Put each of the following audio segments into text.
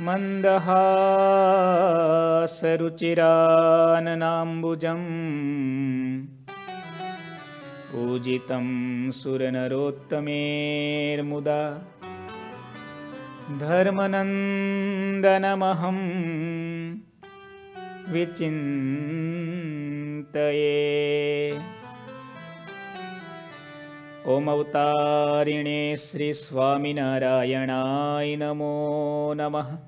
मन्दहासरुचिराननाम्बुजम्। पूजितं सुरनरोत्तमेर्मुदा। धर्मनन्दनमहं विचिन्तये। ॐ अवतारिणे श्रीस्वामिनारायणाय नमो नमः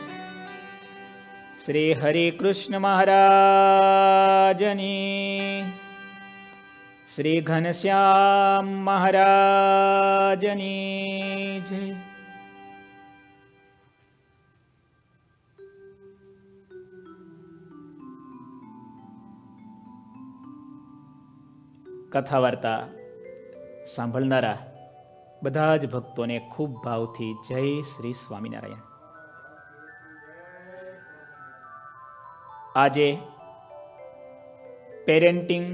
શ્રી હરિ કૃષ્ણ મહારાજની શ્રી ઘનશ્યામ મહારાજની જય કથા વાર્તા સાંભળનારા બધા જ ભક્તોને ખૂબ ભાવથી જય શ્રી સ્વામિનારાયણ. આજે પેરેન્ટિંગ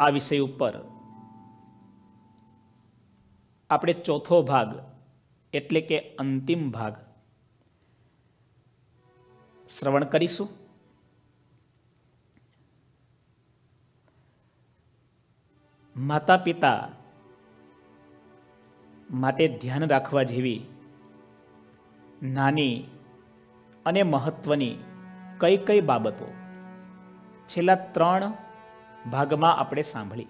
આ વિષય ઉપર. આપણે ચોથો ભાગ, એટલે કે અંતિમ ભાગ, શ્રવણ કરીશું. માતા પિતા માટે ધ્યાન રાખવા જેવી નાની અને મહત્વની કઈ કઈ બાબતો છેલ્લા ત્રણ ભાગમાં આપણે સાંભળી.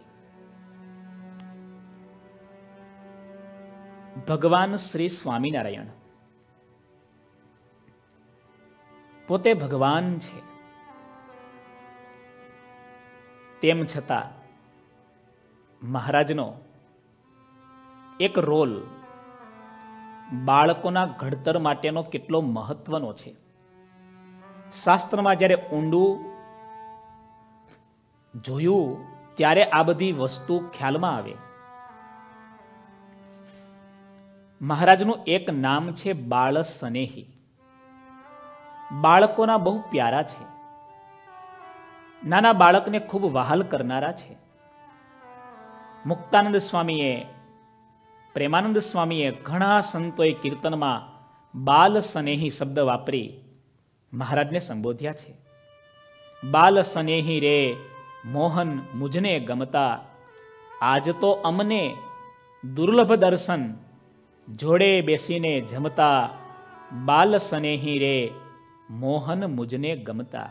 ભગવાન શ્રી સ્વામિનારાયણ. પોતે ભગવાન છે. તેમ છતાં મહારાજનો એક રોલ બાળકોના ઘડતર માટેનો કેટલો મહત્વનો છે. શાસ્ત્રમાં જ્યારે ઊંડું જોયું, ત્યારે આ બધી વસ્તુ ખ્યાલમાં આવે. મહારાજનું એક નામ છે બાળ સ્નેહી બાળકોના બહુ પ્યારા છે. નાના બાળકને ખૂબ વહાલ કરનારા છે. મુક્તાનંદ સ્વામીએ, પ્રેમાનંદ સ્વામીએ ઘણા સંતોએ કીર્તનમાં બાલ સ્નેહી શબ્દ વાપરી. મહારાજને સંબોધ્યા છે. બાલ સ્નેહી રે, મોહન મુજને ગમતા, આજ તો અમને દુર્લભ દર્શન, જોડે બેસીને જમતા, બાલ સ્નેહી રે, મોહન મુજને ગમતા.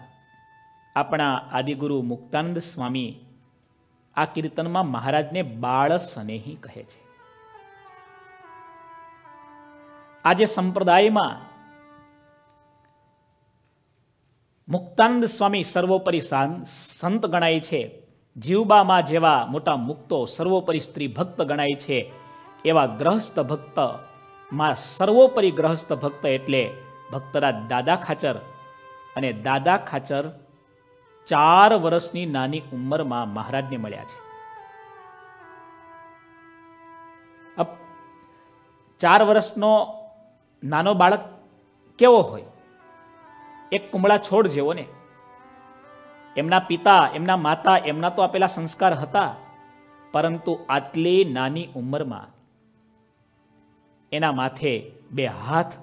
આપણા આદિગુરુ મુક્તાનંદ સ્વામી આ કીર્તનમાં મહારાજને બાળ સ્નેહી કહે છે. આજે સંપ્રદાયમાં મુક્તાનંદ સ્વામી સર્વોપરી સંત ગણાય છે. જીવબામાં જેવા મોટા મુક્તો સર્વોપરી સ્ત્રી ભક્ત ગણાય છે. એવા ગ્રહસ્થ ભક્તમાં સર્વોપરી ગ્રહસ્થ ભક્ત એટલે ભક્તરાજ દાદા ખાચર. અને દાદા ખાચર ચાર વર્ષની નાની ઉંમરમાં મહારાજને મળ્યા છે. ચાર વર્ષનો નાનો બાળક કેવો હોય? એક કુમળા છોડ જેવો ને. એમના પિતા, એમના માતા, એમના તો આપેલા સંસ્કાર હતા, પરંતુ આટલી નાની ઉંમરમાં એના માથે બે હાથ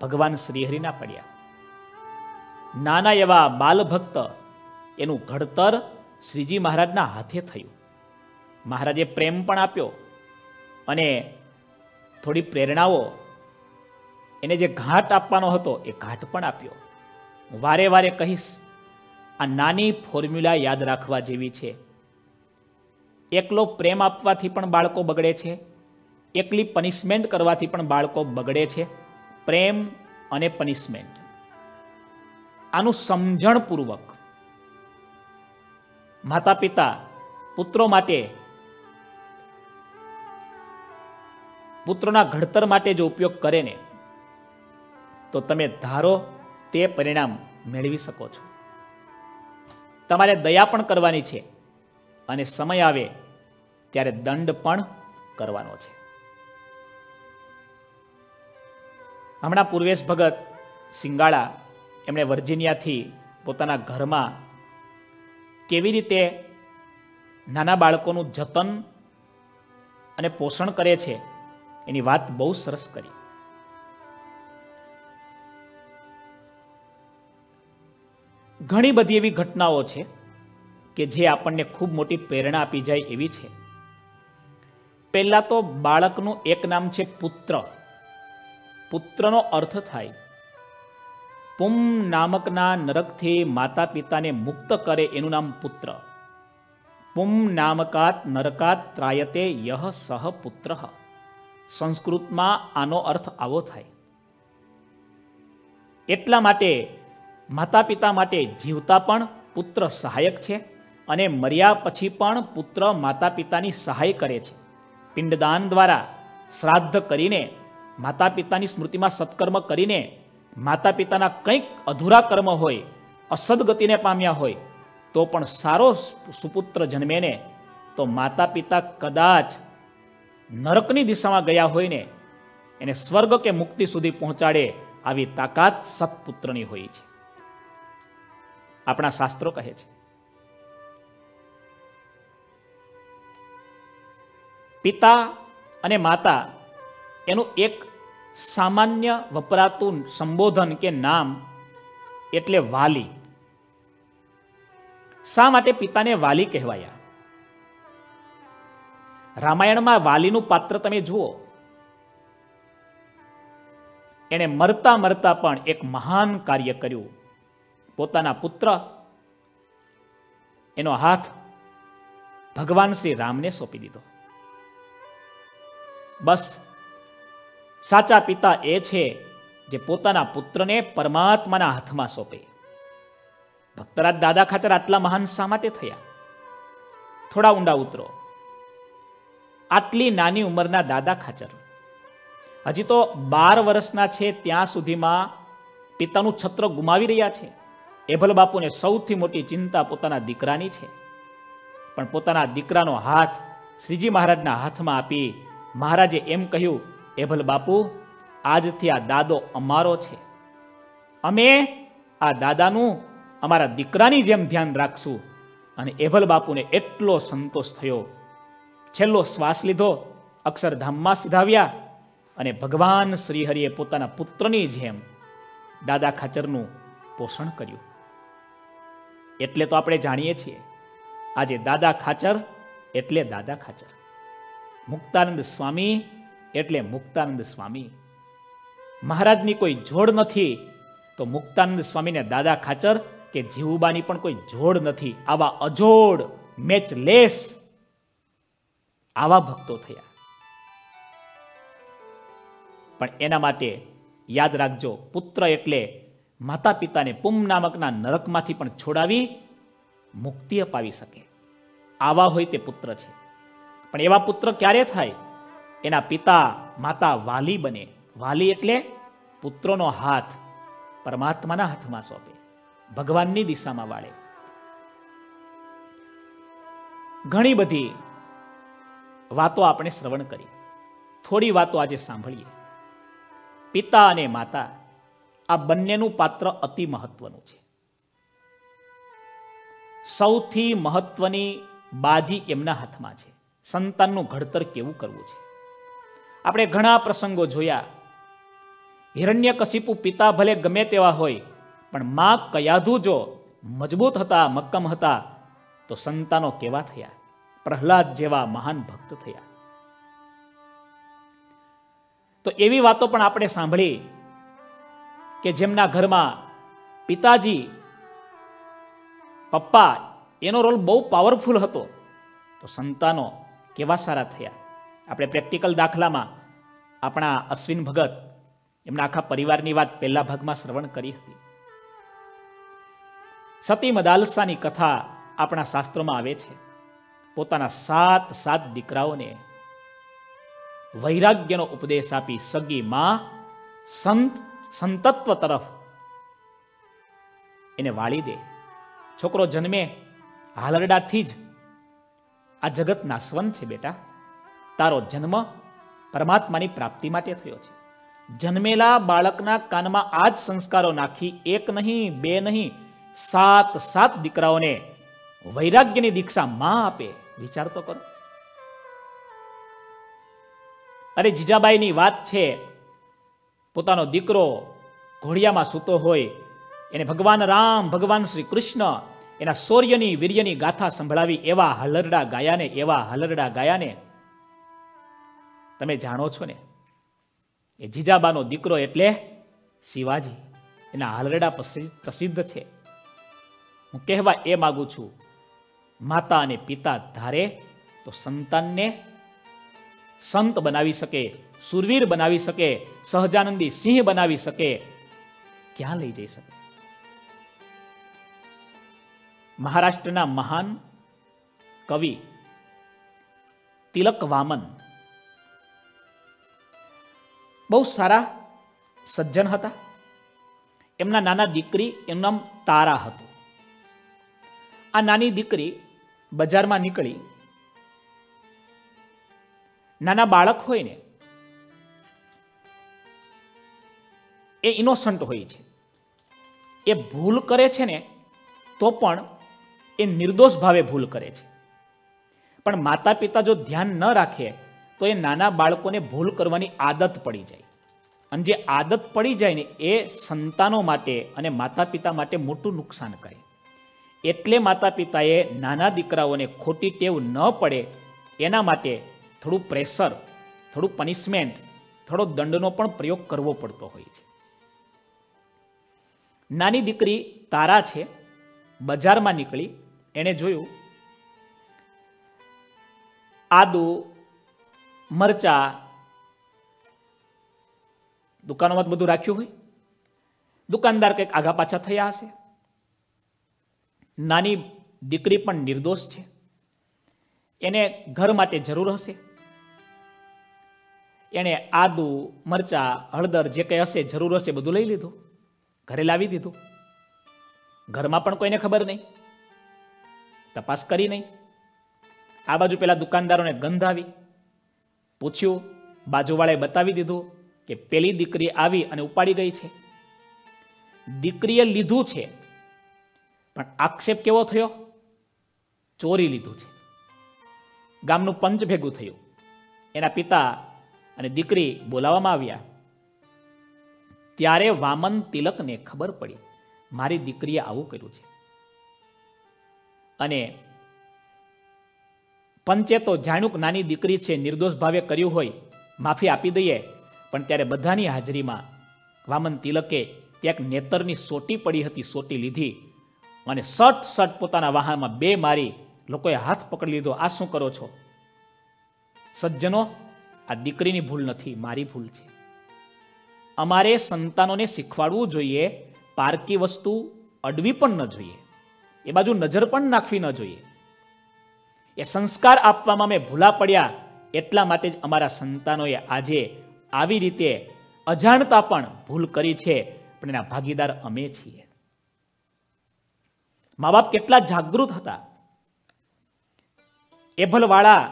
ભગવાન શ્રીહરિના પડ્યા. નાના એવા બાલભક્ત એનું ઘડતર શ્રીજી મહારાજના હાથે થયું. મહારાજે પ્રેમ પણ આપ્યો અને થોડી પ્રેરણાઓ, એને જે ઘાટ આપવાનો હતો એ ઘાટ પણ આપ્યો. વારે વારે કહીશ, આ નાની ફોર્મ્યુલા યાદ રાખવા જેવી છે. એકલો પ્રેમ આપવાથી પણ બાળકો બગડે છે. એકલી પનિશમેન્ટ કરવાથી પણ બાળકો બગડે છે. પ્રેમ અને પનિશમેન્ટ. આનું સમજણપૂર્વક માતા પિતા પુત્રો માટે, પુત્રોના ઘડતર માટે જો ઉપયોગ કરે ને, તો તમે ધારો તે પરિણામ મેળવી શકો છો. તમારે દયા પણ કરવાની છે અને સમય આવે ત્યારે દંડ પણ કરવાનો છે. હમણાં પૂર્વેશ ભગત સિંગાળા એમણે વર્જિનિયાથી પોતાના ઘરમાં કેવી રીતે નાના બાળકોનું જતન અને પોષણ કરે છે એની વાત બહુ સરસ કરી. ઘણી બધી એવી ઘટનાઓ છે કે જે આપણને ખૂબ મોટી પ્રેરણા આપી જાય એવી છે. પહેલાં તો બાળકનું એક નામ છે પુત્ર. પુત્રનો અર્થ થાય, પુમ નામકના નરકથી માતા પિતાને મુક્ત કરે એનું નામ પુત્ર. પુમ નામકાત નરકાત ત્રાયતે યહ સહ પુત્ર. સંસ્કૃતમાં આનો અર્થ આવો થાય. એટલા માટે માતા પિતા માટે જીવતા પણ પુત્ર સહાયક છે અને મર્યા પછી પણ પુત્ર માતા પિતાની સહાય કરે છે. પિંડદાન દ્વારા શ્રાદ્ધ કરીને માતા પિતાની સ્મૃતિમાં સત્કર્મ કરીને માતા પિતાના કંઈક અધૂરા કર્મ હોય, અસદગતિને પામ્યા હોય, તો પણ સારો સુપુત્ર જન્મે ને તો માતા પિતા કદાચ નરકની દિશામાં ગયા હોય ને એને સ્વર્ગ કે મુક્તિ સુધી પહોંચાડે, આવી તાકાત સત્પુત્રની હોય છે. આપણા શાસ્ત્રો કહે છે. પિતા અને માતા એનું એક સામાન્ય વપરાતું સંબોધન કે નામ એટલે વાલી. શા માટે પિતાને વાલી કહેવાયા? રામાયણમાં વાલીનું પાત્ર તમે જુઓ. એણે મરતા મરતા પણ એક મહાન કાર્ય કર્યું. પોતાના પુત્ર, એનો હાથ ભગવાન શ્રી રામને સોંપી દીધો. બસ, સાચા પિતા એ છે જે પોતાના પુત્રને પરમાત્માના હાથમાં સોંપે. ભક્તરાજ દાદા ખાચર આટલા મહાન શા માટે થયા? થોડા ઊંડા ઉતરો. આટલી નાની ઉંમરના દાદા ખાચર હજી તો બાર વર્ષના છે, ત્યાં સુધીમાં પિતાનું છત્ર ગુમાવી રહ્યા છે. એભલ બાપુને સૌથી મોટી ચિંતા પોતાના દીકરાની છે, પણ પોતાના દીકરાનો હાથ શ્રીજી મહારાજના હાથમાં આપી મહારાજે એમ કહ્યું એભલ બાપુ, આજથી આ દાદો અમારો છે. અમે આ દાદાનું અમારા દીકરાની જેમ ધ્યાન રાખશું. અને એભલ બાપુને એટલો સંતોષ થયો. છેલ્લો શ્વાસ લીધો, અક્ષરધામમાં સીધાવ્યા અને ભગવાન શ્રીહરિએ પોતાના પુત્રની જેમ દાદા ખાચરનું પોષણ કર્યું. એટલે તો આપણે જાણીએ છીએ. આજે દાદા ખાચર એટલે દાદા ખાચર. મુક્તાનંદ સ્વામી એટલે મુક્તાનંદ સ્વામી. મહારાજની કોઈ જોડ નથી, તો મુક્તાનંદ સ્વામીને દાદા ખાચર કે જીવુબાની પણ કોઈ જોડ નથી. આવા અજોડ, મેચલેસ આવા ભક્તો થયા. પણ એના માટે યાદ રાખજો, પુત્ર એટલે માતા પિતાને પુમ નામકના નરકમાંથી પણ છોડાવી મુક્તિ અપાવી શકે. આવા હોય તે પુત્ર છે. પણ એવા પુત્ર ક્યારે થાય? એના પિતા માતા વાલી બને. વાલી એટલે પુત્રોનો હાથ પરમાત્માના હાથમાં સોંપે. ભગવાનની દિશામાં વાળે. ઘણી બધી વાતો આપણે શ્રવણ કરી. થોડી વાતો આજે સાંભળીએ. પિતા અને માતા આ બંનેનું પાત્ર અતિ મહત્વનું છે. સૌથી મહત્વની બાજી એમના હાથમાં છે. સંતાનનું ઘડતર કેવું કરવું છે? આપણે ઘણા પ્રસંગો જોયા. હિરણ્ય કશિપુ પિતા ભલે ગમે તેવા હોય, પણ મા કયાધુ જો મજબૂત હતા, મક્કમ હતા, તો સંતાનો કેવા થયા? પ્રહલાદ જેવા મહાન ભક્ત થયા. તો એવી વાતો પણ આપણે સાંભળી. કે જેમના ઘરમાં પિતાજી, પપ્પા, એનો રોલ બહુ પાવરફુલ હતો. તો સંતાનો કેવા સારા થયા? આપણે પ્રેક્ટિકલ દાખલામાં આપણા અશ્વિન ભગત એમના આખા પરિવારની વાત પહેલા ભાગમાં શ્રવણ કરી હતી. સતી મદાલસાની કથા આપણા શાસ્ત્રોમાં આવે છે. પોતાના સાત સાત દીકરાઓને વૈરાગ્યનો ઉપદેશ આપી સગી માં સંત સંતત્વ તરફ એને વાળી દે. છોકરો જન્મે હાલરડાથી જ આ જગત નાશવંત છે બેટા. તારો જન્મ પરમાત્માની પ્રાપ્તિ માટે થયો છે. જન્મેલા બાળકના કાનમાં આ જ સંસ્કારો નાખી, એક નહીં, બે નહીં, સાત સાત દીકરાઓને વૈરાગ્યની દીક્ષા માં આપે. વિચાર તો કરો. અરે જીજાબાઈની વાત છે પોતાનો દીકરો ઘોડિયામાં સૂતો હોય, એને ભગવાન રામ, ભગવાન શ્રી કૃષ્ણ, એના શૌર્યની, વીર્યની ગાથા સંભળાવી એવા હલરડા ગાયાને, એવા હલરડા ગાયાને તમે જાણો છો ને, એ જીજાબાનો દીકરો એટલે શિવાજી. એના હલરડા પ્રસિદ્ધ છે. હું કહેવા એ માગું છું, માતા અને પિતા ધારે તો સંતાનને સંત બનાવી શકે સુરવીર બનાવી શકે, સહજાનંદી સિંહ બનાવી શકે, ક્યાં લઈ જઈ શકે? મહારાષ્ટ્રના મહાન કવિ તિલક વામન બહુ સારા સજ્જન હતા. એમના નાના દીકરી એમનું નામ તારા હતું. આ નાની દીકરી બજારમાં નીકળી. નાના બાળક હોય ને એ ઇનોસન્ટ હોય છે. એ ભૂલ કરે છે ને, તો પણ એ નિર્દોષ ભાવે ભૂલ કરે છે. પણ માતા પિતા જો ધ્યાન ન રાખે, તો એ નાના બાળકોને ભૂલ કરવાની આદત પડી જાય. અને જે આદત પડી જાય ને, એ સંતાનો માટે અને માતા પિતા માટે મોટું નુકસાન કરે. એટલે માતા પિતાએ નાના દીકરાઓને ખોટી ટેવ ન પડે, એના માટે થોડું પ્રેશર, થોડું પનિશમેન્ટ, થોડો દંડનો પણ પ્રયોગ કરવો પડતો હોય છે. નાની દીકરી તારા છે, બજારમાં નીકળી, એણે જોયું, આદુ, મરચા, દુકાનોમાં બધું રાખ્યું હોય, દુકાનદાર કંઈક આઘા પાછા થયા હશે. નાની દીકરી પણ નિર્દોષ છે. એને ઘર માટે જરૂર હશે. એણે આદુ, મરચા, હળદર, જે કંઈ હશે, જરૂર હશે, બધું લઈ લીધું. ઘરે લાવી દીધું. ઘરમાં પણ કોઈને ખબર નહીં. તપાસ કરી નહીં. આ બાજુ પેલા દુકાનદારોને ગંધ આવી. પૂછ્યું, બાજુવાળાએ બતાવી દીધું કે પેલી દીકરી આવી અને ઉપાડી ગઈ છે. દીકરીએ લીધું છે, પણ આક્ષેપ કેવો થયો? ચોરી લીધું છે. ગામનું પંચ ભેગું થયું. એના પિતા અને દીકરી બોલાવવામાં આવ્યા. ત્યારે વામન તિલકને ખબર પડી, મારી દીકરીએ આવું કર્યું છે. અને પંચે તો જાણ્યું કે નાની દીકરી છે, નિર્દોષ ભાવે કર્યું હોય, માફી આપી દઈએ, પણ ત્યારે બધાની હાજરીમાં વામન તિલકે ત્યાં નેતરની સોટી પડી હતી, સોટી લીધી અને સટ સટ પોતાના વાહનમાં બે મારી લોકોએ હાથ પકડી લીધો, આ શું કરો છો? સજ્જનો, આ દીકરીની ભૂલ નથી, મારી ભૂલ છે. અમારે સંતાનોને શીખવાડવું જોઈએ, પારકી વસ્તુ અડવી પણ ન જોઈએ, એ બાજુ નજર પણ નાખવી ન જોઈએ. એ સંસ્કાર આપવામાં અમે ભૂલા પડ્યા, એટલા માટે જ અમારા સંતાનોએ આજે આવી રીતે અજાણતા પણ ભૂલ કરી છે, પણ એના ભાગીદાર અમે છીએ. મા બાપ કેટલા જાગૃત હતા. એભલવાળા,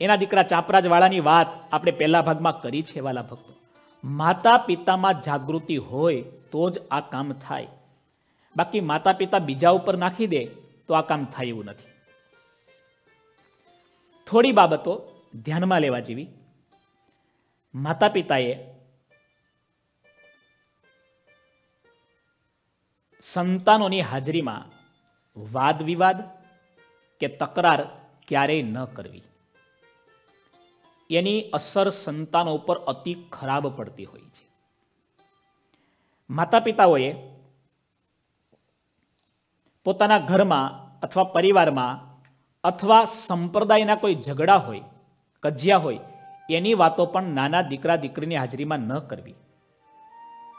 એના દીકરા ચાપરાજવાળાની વાત આપણે પહેલા ભાગમાં કરી છે, વાલા ભક્તો. માતા પિતામાં જાગૃતિ હોય તો જ આ કામ થાય. બાકી માતા પિતા બીજા ઉપર નાખી દે તો આ કામ થાય એવું નથી. થોડી બાબતો ધ્યાનમાં લેવા જેવી. માતા પિતાએ સંતાનોની હાજરીમાં વાદ વિવાદ કે તકરાર ક્યારેય ન કરવી. એની અસર સંતાનો ઉપર અતિ ખરાબ પડતી હોય છે. માતા પિતાઓએ પોતાના ઘરમાં અથવા પરિવારમાં અથવા સંપ્રદાયના કોઈ ઝઘડા હોય, કજિયા હોય, એની વાતો પણ નાના દીકરા દીકરીની હાજરીમાં ન કરવી.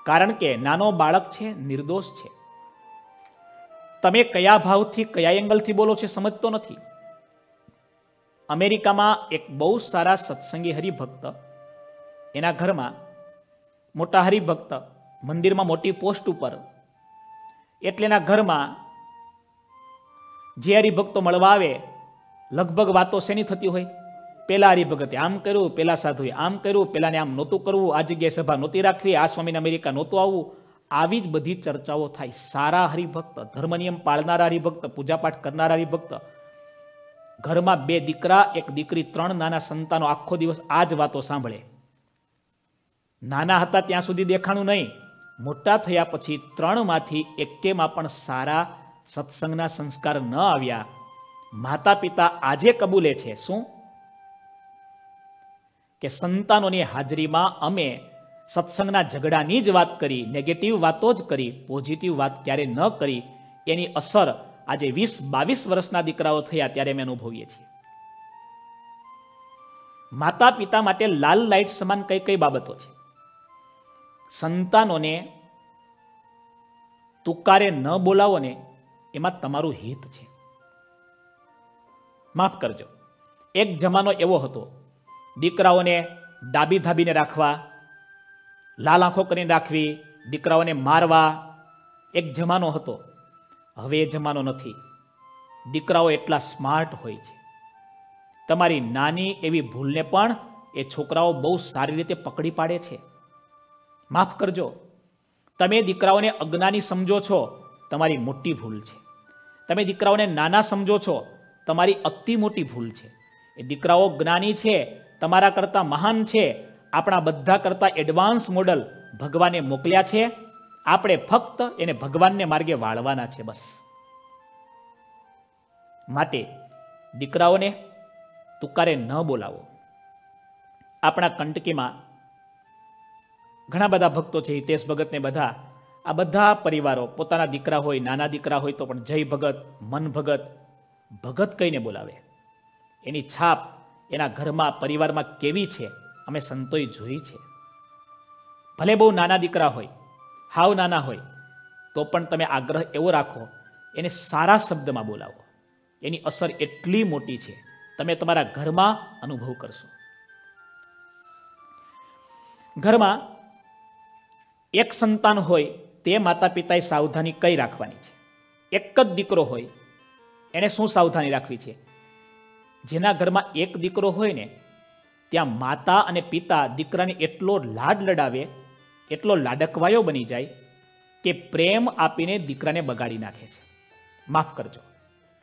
કારણ કે નાનો બાળક છે, નિર્દોષ છે. તમે કયા ભાવથી, કયા એંગલથી બોલો છો સમજતો નથી. અમેરિકામાં એક બહુ સારા સત્સંગી હરિભક્ત, એના ઘરમાં મોટા હરિભક્ત મંદિરમાં મોટી પોસ્ટ ઉપર, એટલે એના ઘરમાં જે હરિભક્તો મળવા આવે, લગભગ વાતો શેની થતી હોય? પેલા હરિભગતે આમ કર્યું, પેલા સાધુએ આમ કર્યું, પેલાને આમ નહોતું કરવું, આ જગ્યાએ સભા નહોતી રાખવી, આ સ્વામીને અમેરિકા નહોતું આવવું. આવી જ બધી ચર્ચાઓ થાય. સારા હરિભક્ત, ધર્મનિયમ પાળનારા હરિભક્ત, પૂજાપાઠ કરનારા હરિભક્ત ઘરમાં બે દીકરા, એક દીકરી, ત્રણ નાના સંતાનો. આખો દિવસ આ જ વાતો સાંભળે. નાના હતા ત્યાં સુધી દેખાણું નહીં. મોટા થયા પછી ત્રણમાંથી એકેમાં પણ સારા સત્સંગના સંસ્કાર ન આવ્યા. માતા પિતા આજે કબૂલે છે. શું? કે સંતાનોની હાજરીમાં અમે સત્સંગના ઝઘડાની જ વાત કરી નેગેટિવ વાતો જ કરી પોઝિટિવ વાત ક્યારે ન કરી, એની અસર આજે વીસ, બાવીસ વર્ષના દીકરાઓ થયા ત્યારે અમે અનુભવીએ છીએ. માતા પિતા માટે લાલ લાઇટ સમાન કઈ કઈ બાબતો છે? સંતાનોને તુકારે ન બોલાવો ને એમાં તમારું હિત છે. માફ કરજો. એક જમાનો એવો હતો, દીકરાઓને ડાબી ધાબીને રાખવા, લાલ આંખો કરીને રાખવી, દીકરાઓને મારવા, એક જમાનો હતો. હવે એ જમાનો નથી. દીકરાઓ એટલા સ્માર્ટ હોય છે. તમારી નાની એવી ભૂલને પણ એ છોકરાઓ બહુ સારી રીતે પકડી પાડે છે. માફ કરજો. તમે દીકરાઓને અજ્ઞાની સમજો છો, તમારી મોટી ભૂલ છે. તમે દીકરાઓને નાના સમજો છો, તમારી અતિ મોટી ભૂલ છે. એ દીકરાઓ જ્ઞાની છે, તમારા કરતાં મહાન છે. આપણા બધા કરતાં એડવાન્સ મોડલ ભગવાને મોકલ્યા છે. આપણે ફક્ત એને ભગવાનને માર્ગે વાળવાના છે બસ. માટે દીકરાઓને તુકારે ન બોલાવો. આપણા કંટકીમાં ઘણા બધા ભક્તો છે, હિતેશ ભગતને બધા. આ બધા પરિવારો, પોતાના દીકરા હોય, નાના દીકરા હોય તો પણ જય ભગત, મન ભગત ભગત કહીને બોલાવે. એની છાપ એના ઘરમાં, પરિવારમાં કેવી છે? અમે સંતોએ જોઈ છે. ભલે બહુ નાના દીકરા હોય હાવ નાના હોય, તો પણ તમે આગ્રહ એવો રાખો, એને સારા શબ્દમાં બોલાવો. એની અસર એટલી મોટી છે, તમે તમારા ઘરમાં અનુભવ કરશો. ઘરમાં એક સંતાન હોય, તે માતા પિતાએ સાવધાની કઈ રાખવાની છે? એક જ દીકરો હોય, એને શું સાવધાની રાખવી છે? જેના ઘરમાં એક દીકરો હોય ને, ત્યાં માતા અને પિતા દીકરાને એટલો લાડ લડાવે એટલો લાડકવાયો બની જાય કે પ્રેમ આપીને દીકરાને બગાડી નાખે છે. માફ કરજો.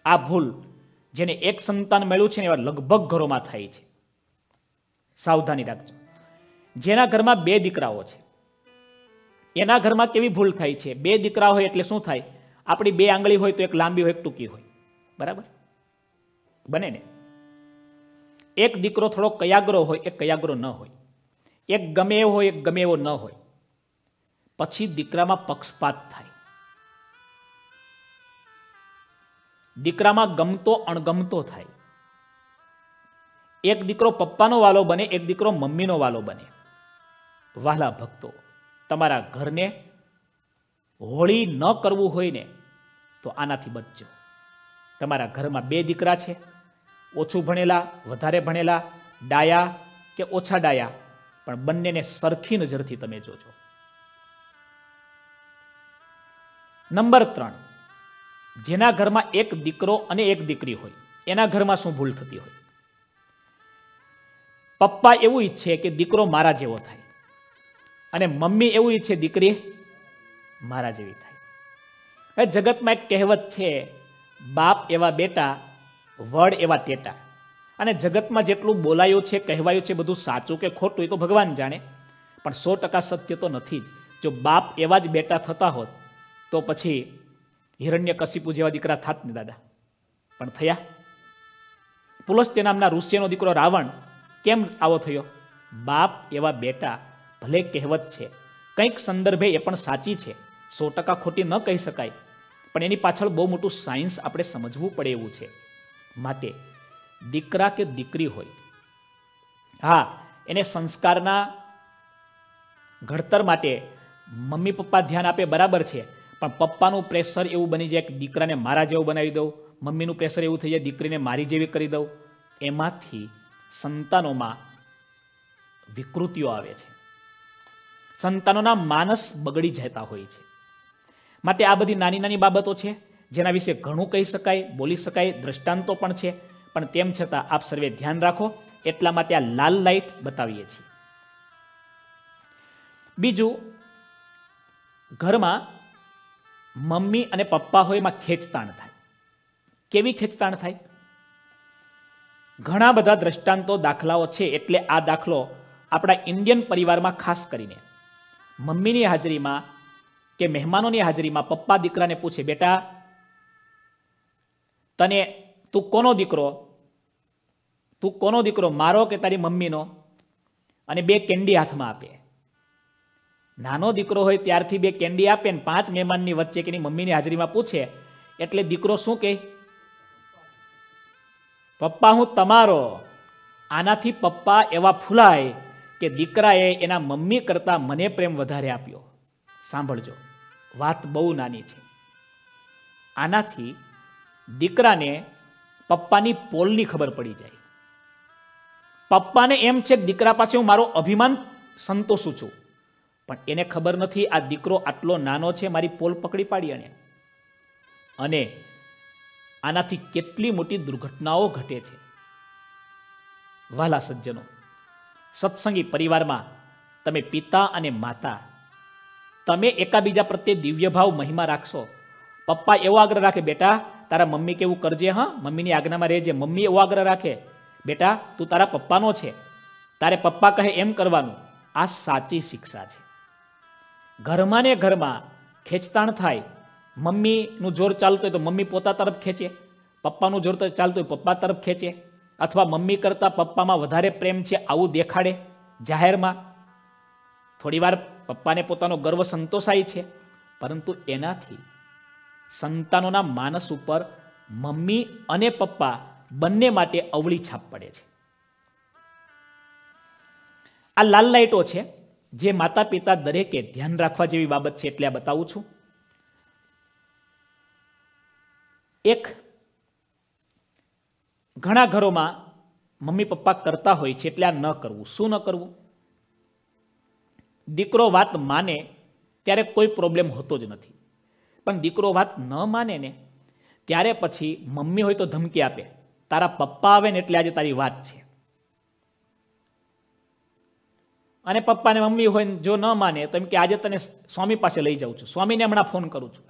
આ ભૂલ જેને એક સંતાન મળ્યું છે ને એવા લગભગ ઘરોમાં થાય છે. સાવધાની રાખજો. જેના ઘરમાં બે દીકરાઓ છે, એના ઘરમાં કેવી ભૂલ થાય છે? બે દીકરા હોય એટલે શું થાય? આપણી બે આંગળી હોય તો એક લાંબી હોય, એક ટૂંકી હોય. બરાબર? બને ને? એક દીકરો થોડો કયાગ્રો હોય, એક કયાગ્રો ન હોય. એક ગમે એવો હોય, એક ગમે એવો ન હોય. પછી દીકરામાં પક્ષપાત થાય. દીકરામાં ગમતો, અણગમતો થાય. એક દીકરો પપ્પાનો વાલો બને, એક દીકરો મમ્મીનો વાલો બને. વાલા ભક્તો, તમારા ઘરને હોળી ન કરવું હોય ને, તો આનાથી બચજો. તમારા ઘરમાં બે દીકરા છે, ઓછું ભણેલા, વધારે ભણેલા, ડાયા કે ઓછા ડાયા, પણ બંનેને સરખી નજરથી તમે જોજો. નંબર ત્રણ, જેના ઘરમાં એક દીકરો અને એક દીકરી હોય, એના ઘરમાં શું ભૂલ થતી હોય? પપ્પા એવું ઈચ્છે કે દીકરો મારા જેવો થાય, અને મમ્મી એવું ઈચ્છે દીકરી મારા જેવી થાય. હવે જગતમાં એક કહેવત છે, બાપ એવા બેટા, વડ એવા ટેટા. અને જગતમાં જેટલું બોલાયું છે, કહેવાયું છે, બધું સાચું કે ખોટું એ તો ભગવાન જાણે, પણ સો ટકા સત્ય તો નથી જ. જો બાપ એવા જ બેટા થતા હોત તો પછી હિરણ્ય કશિપુ જેવા દીકરા થાત ને દાદા. પણ થયા? પુલસ્ત્ય નામના ઋષ્યનો દીકરો રાવણ કેમ આવો થયો? બાપ એવા બેટા ભલે કહેવત છે, કંઈક સંદર્ભે એ પણ સાચી છે. સો ટકા ખોટી ન કહી શકાય. પણ એની પાછળ બહુ મોટું સાયન્સ આપણે સમજવું પડે એવું છે. માટે દીકરા કે દીકરી હોય. હા, એને સંસ્કારના ઘડતર માટે મમ્મી પપ્પા ધ્યાન આપે બરાબર છે. પણ પપ્પાનું પ્રેશર એવું બની જાય કે દીકરાને મારા જેવું બનાવી દઉં, મમ્મીનું પ્રેશર એવું થઈ જાય, દીકરીને મારી જેવી કરી દઉં. એમાંથી સંતાનોમાં વિકૃતિઓ આવે છે. સંતાનોના માનસ બગડી જતા હોય છે. માટે આ બધી નાની નાની બાબતો છે, જેના વિશે ઘણું કહી શકાય, બોલી શકાય, દ્રષ્ટાંતો પણ છે. પણ તેમ છતાં આપ સર્વે ધ્યાન રાખો, એટલા માટે આ લાલ લાઈટ બતાવીએ છીએ. બીજું, ઘરમાં મમ્મી અને પપ્પા હોય એમાં ખેંચતાણ થાય. કેવી ખેંચતાણ થાય? ઘણા બધા દ્રષ્ટાંતો દાખલાઓ છે એટલે આ દાખલો આપણા ઇન્ડિયન પરિવારમાં ખાસ કરીને. મમ્મીની હાજરીમાં કે મહેમાનોની હાજરીમાં પપ્પા દીકરાને પૂછે, બેટા, તને તું કોનો દીકરો? તું કોનો દીકરો? મારો કે તારી મમ્મીનો? અને બે કેન્ડી હાથમાં આપે. નાનો દીકરો હોય ત્યારથી બે કેન્ડી આપે ને પાંચ મહેમાનની વચ્ચે કે એની મમ્મીની હાજરીમાં પૂછે, એટલે દીકરો શું કહે? પપ્પા, હું તમારો. આનાથી પપ્પા એવા ફૂલાય કે દીકરાએ એના મમ્મી કરતાં મને પ્રેમ વધારે આપ્યો. સાંભળજો, વાત બહુ નાની છે. આનાથી દીકરાને પપ્પાની પોલની ખબર પડી જાય. પપ્પાને એમ છે કે દીકરા પાસે હું મારો અભિમાન સંતોષું છું. પણ એને ખબર નથી આ દીકરો આટલો નાનો છે, મારી પોલ પકડી પાડી અને. અને આનાથી કેટલી મોટી દુર્ઘટનાઓ ઘટે છે. વાલા સજ્જનો, સત્સંગી પરિવારમાં તમે પિતા અને માતા, તમે એકાબીજા પ્રત્યે દિવ્ય ભાવ મહિમા રાખશો. પપ્પા એવો આગ્રહ રાખે, બેટા, તારા મમ્મી કેવું કરજે, હા? મમ્મીની આજ્ઞામાં રહેજે, મમ્મી એવો આગ્રહ રાખે, બેટા, તું તારા પપ્પાનો છે. તારે પપ્પા કહે એમ કરવાનું. આ સાચી શિક્ષા છે. ઘરમાં ને ઘરમાં ખેંચતાણ થાય. મમ્મીનું જોર ચાલતું હોય તો મમ્મી પોતા તરફ ખેંચે, પપ્પાનું જોર ચાલતું હોય પપ્પા તરફ ખેંચે, અથવા મમ્મી કરતાં પપ્પામાં વધારે પ્રેમ છે આવું દેખાડે જાહેરમાં. થોડીવાર પપ્પાને પોતાનો ગર્વ સંતોષાય છે, પરંતુ એનાથી સંતાનોના માનસ ઉપર મમ્મી અને પપ્પા બંને માટે અવળી છાપ પડે છે. આ લાલ લાઈટો છે જે માતા પિતા દરેકે ધ્યાન રાખવા જેવી બાબત છે એટલે આ બતાવું છું. એક, ઘણા ઘરોમાં મમ્મી પપ્પા કરતા હોય છે એટલે આ ન કરવું. શું ન કરવું? દીકરો વાત માને ત્યારે કોઈ પ્રોબ્લેમ હોતો જ નથી. પણ દીકરો વાત ન માને ને ત્યારે પછી મમ્મી હોય તો ધમકી આપે. તારા પપ્પા આવે ને એટલે આજે તારી વાત છે. અને પપ્પાને મમ્મી હોય જો ન માને, તો એમ કે આજે તને સ્વામી પાસે લઈ જાઉં છું. સ્વામીને હમણાં ફોન કરું છું.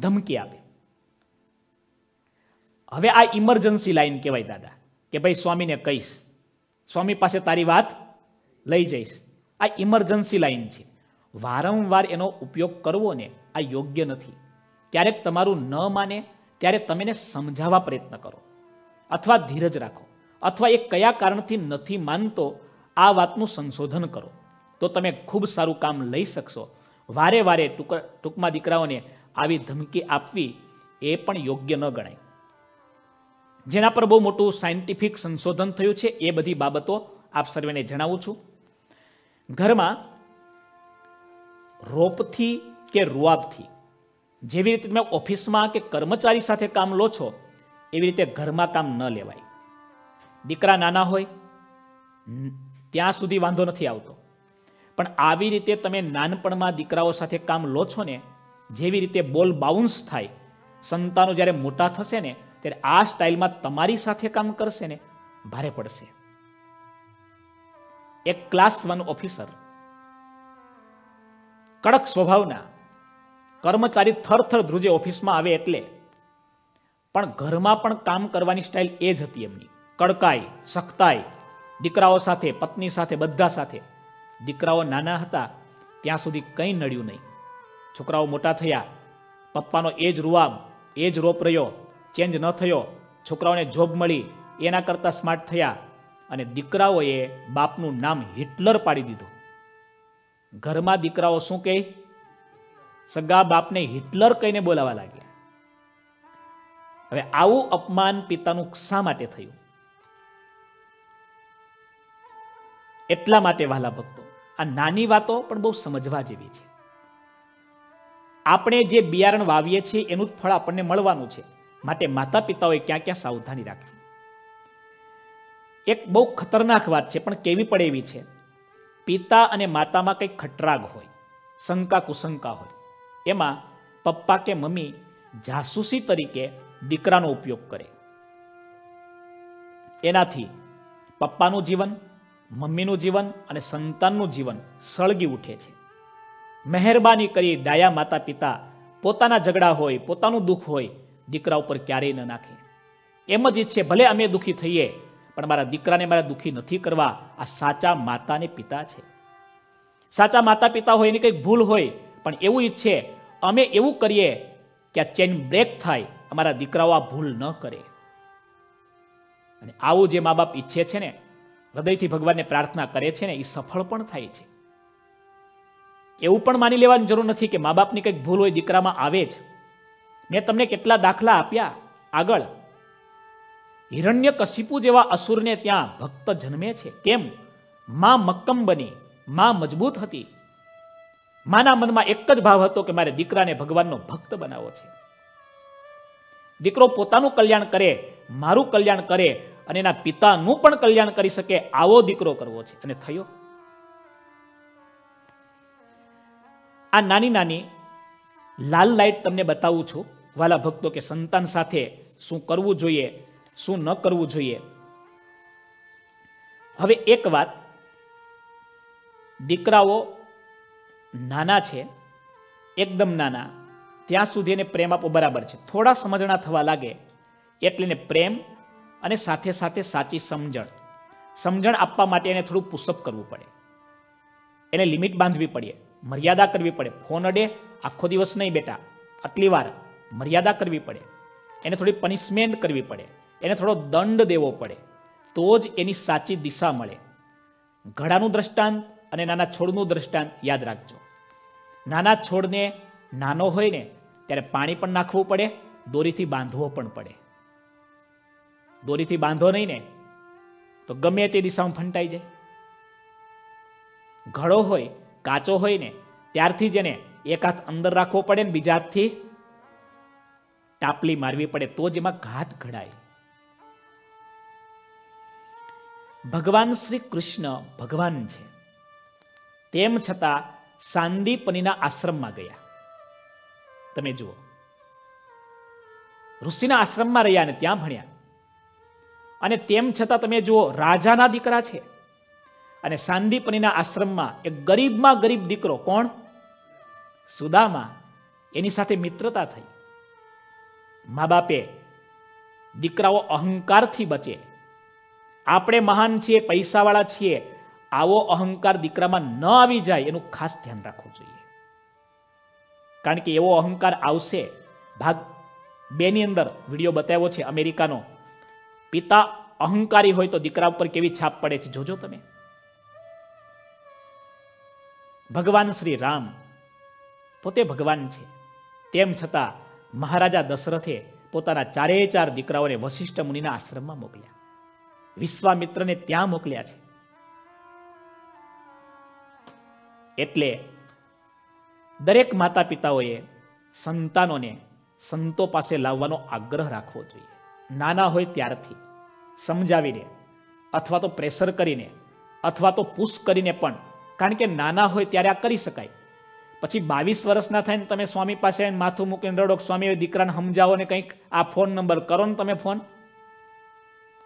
ધમકી આપે. હવે આ ઇમરજન્સી લાઈન કહેવાય દાદા, કે ભાઈ સ્વામીને કહીશ. સ્વામી પાસે તારી વાત લઈ જઈશ. આ ઇમરજન્સી લાઈન છે. વારંવાર એનો ઉપયોગ કરવો ને આ યોગ્ય નથી. ક્યારેક તમારું ન માને, ત્યારે તમે સમજાવવા પ્રયત્ન કરો. અથવા ધીરજ રાખો. અથવા એ કયા કારણથી નથી માનતો આ વાતનું સંશોધન કરો. તો તમે ખૂબ સારું કામ લઈ શકશો. વારે વારે ટૂંક, ટૂંકમાં દીકરાઓને આવી ધમકી આપવી એ પણ યોગ્ય ન ગણાય. જેના પર બહુ મોટું સાયન્ટિફિક સંશોધન થયું છે એ બધી બાબતો આપ સર્વેને જણાવું છું. ઘરમાં રોપથી કે રૂઆબથી, જેવી રીતે તમે ઓફિસમાં કે કર્મચારી સાથે કામ લો છો, એવી રીતે ઘરમાં કામ ન લેવાય. દીકરા નાના હોય ત્યાં સુધી વાંધો નથી આવતો. પણ આવી રીતે તમે નાનપણમાં દીકરાઓ સાથે કામ લો છો ને, જેવી રીતે બોલ બાઉન્સ થાય, સંતાનો જ્યારે મોટા થશે ને, ત્યારે આ સ્ટાઇલમાં તમારી સાથે કામ કરશે ને, ભારે પડશે. એક ક્લાસ વન ઓફિસર કડક સ્વભાવના, કર્મચારી થરથર ધ્રુજે ઓફિસમાં આવે એટલે, પણ ઘરમાં પણ કામ કરવાની સ્ટાઇલ એ જ હતી એમની. કડકાઈ, સખતાઈ દીકરાઓ સાથે, પત્ની સાથે, બધા સાથે. દીકરાઓ નાના હતા, ત્યાં સુધી કંઈ નડ્યું નહીં. છોકરાઓ મોટા થયા, પપ્પાનો એ જ રૂઆબ એ જ રોપ રહ્યો, ચેન્જ ન થયો. છોકરાઓને જોબ મળી, એના કરતાં સ્માર્ટ થયા અને દીકરાઓએ બાપનું નામ હિટલર પાડી દીધું. ઘરમાં દીકરાઓ શું કહે? સગા બાપને હિટલર કહીને બોલાવા લાગ્યા. હવે આવું અપમાન પિતાનું શા માટે થયું? એટલા માટે વહાલા ભક્તો. આ નાની વાતો પણ બહુ સમજવા જેવી છે. આપણે જે બિયારણ વાવીએ છીએ, એનું જ ફળ આપણને મળવાનું છે. માટે માતા પિતાઓએ ક્યાં ક્યાં સાવધાની રાખવી. એક બહુ ખતરનાક વાત છે, પણ કેવી પડે એવી છે. પિતા અને માતામાં કંઈક ખટરાગ હોય શંકા કુશંકા હોય. એમાં પપ્પા કે મમ્મી જાસૂસી તરીકે દીકરાનો ઉપયોગ કરે. એનાથી પપ્પાનું જીવન મમ્મીનું જીવન અને સંતાનનું જીવન સળગી ઉઠે છે. મહેરબાની કરી ડાયા માતા પિતા પોતાના ઝઘડા હોય, પોતાનું દુઃખ હોય, દીકરા ઉપર ક્યારેય ન નાખે. એમ જ ઈચ્છે ભલે અમે દુઃખી થઈએ, પણ મારા દીકરાને મારા દુઃખી નથી કરવા આ સાચા માતા ને પિતા છે. સાચા માતા પિતા હોય એની કંઈક ભૂલ હોય, પણ એવું ઈચ્છે અમે એવું કરીએ કે આ ચેન બ્રેક થાય, અમારા દીકરાઓ આ ભૂલ ન કરે. અને આવું જે મા બાપ ઈચ્છે છે ને હૃદયથી ભગવાનને પ્રાર્થના કરે છે ને એ સફળ પણ થાય છે. એવું પણ માની લેવાની જરૂર નથી કે મા બાપની કંઈક ભૂલ હોય દીકરામાં આવે જ. મેં તમને કેટલા દાખલા આપ્યા. આગળ. હિરણ્ય કશિપુ જેવા અસુરને ત્યાં ભક્ત જન્મે છે. કેમ? માં મક્કમ બની. માં મજબૂત હતી. માના મનમાં એક જ ભાવ હતો કે મારે દીકરાને ભગવાનનો ભક્ત બનાવવો છે. દીકરો પોતાનું કલ્યાણ કરે, મારું કલ્યાણ કરે અને એના પિતાનું પણ કલ્યાણ કરી શકે આવો દીકરો કરવો છે. અને થયો? આ નાની નાની લાલ લાઈટ તમને બતાવું છું. વાલા ભક્તો કે સંતાન સાથે શું કરવું જોઈએ, શું ન કરવું જોઈએ. હવે એક વાત. દીકરાઓ નાના છે, એકદમ નાના. ત્યાં સુધી એને પ્રેમ આપવો બરાબર છે. થોડા સમજણા થવા લાગે. એટલે પ્રેમ અને સાથે સાથે સાચી સમજણ. સમજણ આપવા માટે એને થોડું પુશઅપ કરવું પડે. એને લિમિટ બાંધવી પડે. મર્યાદા કરવી પડે. ફોન અડે, આખો દિવસ નહીં બેટા. આટલી વાર. મર્યાદા કરવી પડે. એને થોડી પનિશમેન્ટ કરવી પડે. એને થોડો દંડ દેવો પડે. તો જ એની સાચી દિશા મળે. ઘડાનું દ્રષ્ટાંત અને નાના છોડનું દ્રષ્ટાંત યાદ રાખજો. નાના છોડને નાનો હોય ને, ત્યારે પાણી પણ નાખવું પડે, દોરીથી બાંધવો પણ પડે. દોરીથી બાંધો નહીં ને, તો ગમે તે દિશામાં ફંટાઈ જાય. ઘડો હોય, કાચો હોય ને, ત્યારથી જ એને એક હાથ અંદર રાખવો પડે ને બીજા હાથથી ટાપલી મારવી પડે, તો જ એમાં ઘાટ ઘડાય. ભગવાન શ્રી કૃષ્ણ ભગવાન છે. તેમ છતાં સાંદીપનીના આશ્રમમાં ગયા. તમે જુઓ. ઋષિના આશ્રમમાં રહ્યા ને ત્યાં ભણ્યા. અને તેમ છતાં તમે જુઓ, રાજાના દીકરા છે. અને સાંદીપનીના આશ્રમમાં એક ગરીબમાં ગરીબ દીકરો કોણ? સુદામા. એની સાથે મિત્રતા થઈ. મા બાપે દીકરાઓ અહંકારથી બચે. આપણે મહાન છીએ, પૈસાવાળા છીએ. આવો અહંકાર દીકરામાં ન આવી જાય એનું ખાસ ધ્યાન રાખવું જોઈએ. કારણ કે એવો અહંકાર આવશે. ભાગ બેની અંદર વીડિયો બતાવ્યો છે અમેરિકાનો. પિતા અહંકારી હોય તો દીકરા ઉપર કેવી છાપ પડે છે? જોજો તમે. ભગવાન શ્રી રામ પોતે ભગવાન છે. તેમ છતાં મહારાજા દશરથે પોતાના ચારે ચાર દીકરાઓને વશિષ્ઠ મુનિના આશ્રમમાં મોકલ્યા. વિશ્વામિત્રને ત્યાં મોકલ્યા છે. એટલે દરેક માતા પિતાઓએ સંતાનોને સંતો પાસે લાવવાનો આગ્રહ રાખવો જોઈએ. નાના હોય ત્યારથી. સમજાવીને અથવા તો પ્રેશર કરીને અથવા તો પુશ કરીને પણ. કારણ કે નાના હોય ત્યારે આ કરી શકાય. પછી બાવીસ વર્ષના થાય ને તમે સ્વામી પાસે માથું મૂકીને રડો સ્વામી દીકરાને સમજાવો ને કંઈક આ ફોન નંબર કરો ને તમે ફોન.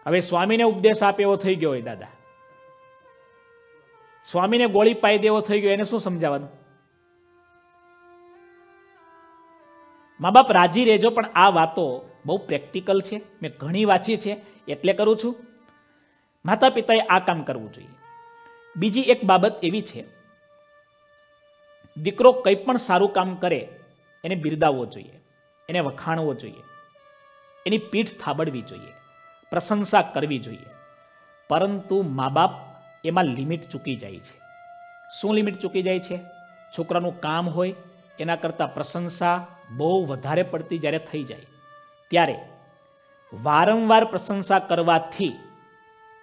હવે સ્વામીને ઉપદેશ આપે એવો થઈ ગયો હોય દાદા. સ્વામીને ગોળી પાઈ દેવો થઈ ગયો, એને શું સમજાવવાનું? મા બાપ રાજી રહેજો, પણ આ વાતો બહુ પ્રેક્ટિકલ છે, મેં ઘણી વાંચી છે, એટલે કરું છું. માતા પિતાએ આ કામ કરવું જોઈએ. બીજી એક બાબત એવી છે, દીકરો કંઈ પણ સારું કામ કરે, એને બિરદાવવો જોઈએ, એને વખાણવો જોઈએ, એની પીઠ થાબડવી જોઈએ, પ્રશંસા કરવી જોઈએ. પરંતુ મા બાપ એમાં લિમિટ ચૂકી જાય છે. શું લિમિટ ચૂકી જાય છે? છોકરાનું કામ હોય, એના કરતાં પ્રશંસા બહુ વધારે પડતી જ્યારે થઈ જાય. ત્યારે વારંવાર પ્રશંસા કરવાથી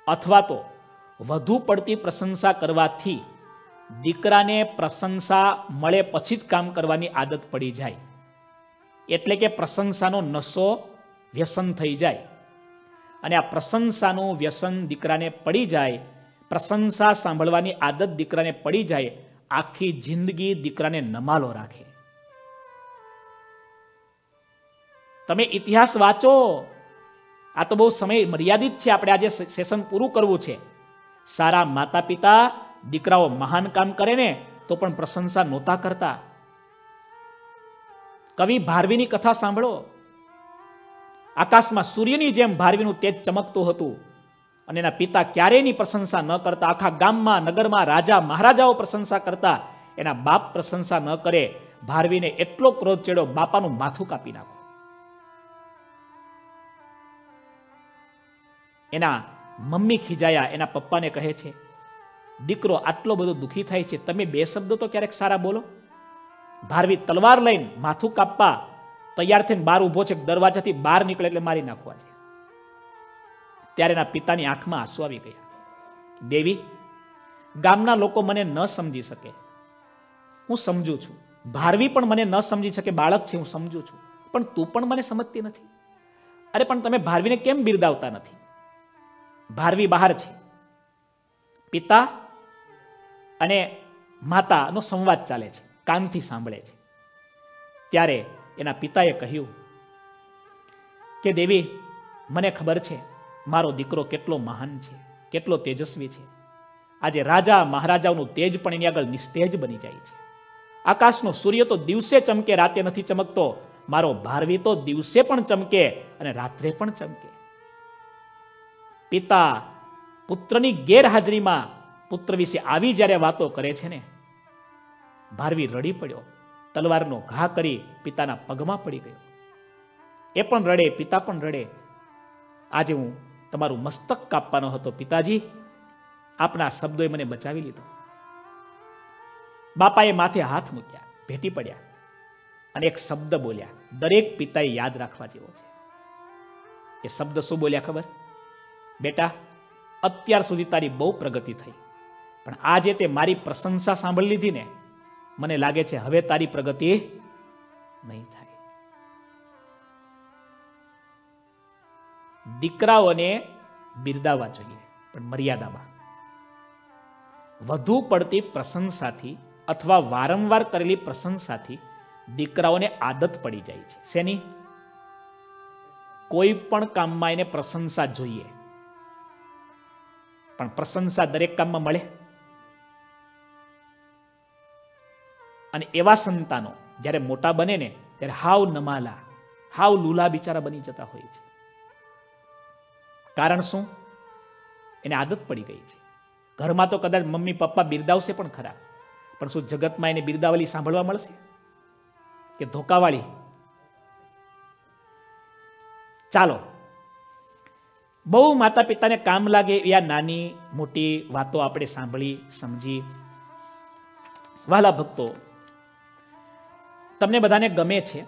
અથવા તો વધુ પડતી પ્રશંસા કરવાથી દીકરાને પ્રશંસા મળે પછી જ કામ કરવાની આદત પડી જાય. એટલે કે પ્રશંસાનો નશો વ્યસન થઈ જાય. અને આ પ્રશંસાનું વ્યસન દીકરાને પડી જાય, પ્રશંસા સાંભળવાની આદત દીકરાને પડી જાય, આખી જિંદગી દીકરાને નમાલો રાખે. તમે ઇતિહાસ વાંચો. આ તો બહુ સમય મર્યાદિત છે, આપણે આજે સેશન પૂરું કરવું છે. સારા માતા પિતા દીકરાઓ મહાન કામ કરે ને, તો પણ પ્રશંસા નહોતા કરતા. કવિ ભારવીની કથા સાંભળો. આકાશમાં સૂર્યની જેમ ભારવીનું તેજ ચમકતું હતું અને એના પિતા ક્યારેયની પ્રશંસા ન કરતા, આખા ગામમાં, નગરમાં રાજા મહારાજાઓ પ્રશંસા કરતા, એના બાપ પ્રશંસા ન કરે, ભારવીને એટલો ક્રોધ ચડ્યો, બાપાનું માથું કાપી નાખો. એના મમ્મી ખીજાયા, એના પપ્પાને કહે છે, દીકરો, આટલો બધો દુઃખી થાય છે, તમે બે શબ્દો તો ક્યારેક સારા બોલો? ભારવી તલવાર લઈને માથું કાપવા તૈયાર થઈને બહાર ઊભો છે, દરવાજાથી બહાર નીકળે એટલે મારી નાખવા છે. ત્યારે એના પિતાની આંખમાં આંસુ આવી ગયા. દેવી, ગામના લોકો મને ન સમજી શકે. હું સમજુ છું. ભારવી પણ મને ન સમજી શકે, બાળક છે, હું સમજુ છું. પણ તું પણ મને સમજતી નથી. અરે, પણ તમે ભારવીને કેમ બિરદાવતા નથી? ભારવી બહાર છે. પિતા અને માતાનો સંવાદ ચાલે છે, કાનથી સાંભળે છે. ત્યારે એના પિતાએ કહ્યું, કે દેવી, મને ખબર છે, મારો દીકરો કેટલો મહાન છે, કેટલો તેજસ્વી છે. આજે રાજા મહારાજાઓનું તેજ પણ એની આગળ નિસ્તેજ બની જાય છે. આકાશનો સૂર્ય તો દિવસે ચમકે, રાતે નથી ચમકતો. મારો ભારવી તો દિવસે પણ ચમકે અને રાત્રે પણ ચમકે. પિતા પુત્રની ગેરહાજરીમાં પુત્ર વિશે આવી જ્યારે વાતો કરે છે ને, ભારવી રડી પડ્યો. તલવારનો ઘા કરી પિતાના પગમાં પડી ગયો. એ પણ રડે, પિતા પણ રડે. આજે હું તમારું મસ્તક કાપવાનો હતો, પિતાજી. આપના શબ્દોએ મને બચાવી લીધો. બાપાએ માથે હાથ મૂક્યા, ભેટી પડ્યા અને એક શબ્દ બોલ્યા. દરેક પિતાએ યાદ રાખવા જેવો છે. એ શબ્દ શું બોલ્યા ખબર? બેટા, અત્યાર સુધી તારી બહુ પ્રગતિ થઈ. પણ આજે તે મારી પ્રશંસા સાંભળી લીધી ને, મને લાગે છે હવે તારી પ્રગતિ નહીં થાય. દીકરાઓને બિરદાવવા જોઈએ, પણ મર્યાદામાં. વધુ પડતી પ્રશંસાથી અથવા વારંવાર કરેલી પ્રશંસાથી દીકરાઓને આદત પડી જાય છે. શેની? કોઈ પણ કામમાં એને પ્રશંસા જોઈએ. પણ પ્રશંસા દરેક કામમાં મળે. અને એવા સંતાનો જ્યારે મોટા બને ને, ત્યારે હાવ નમાલા, હાવ લૂલા બિચારા બની જતા હોય છે. કારણ શું? એને આદત પડી ગઈ છે. ઘરમાં તો કદાચ મમ્મી પપ્પા બિરદાવશે પણ ખરા. પણ શું જગતમાં એને બિરદાવલી સાંભળવા મળશે? કે ધોકાવાળી? ચાલો બહુ માતા પિતાને કામ લાગે એવા નાની મોટી વાતો આપણે સાંભળી, સમજી. વાલા ભક્તો, તમને બધાને ગમે છે,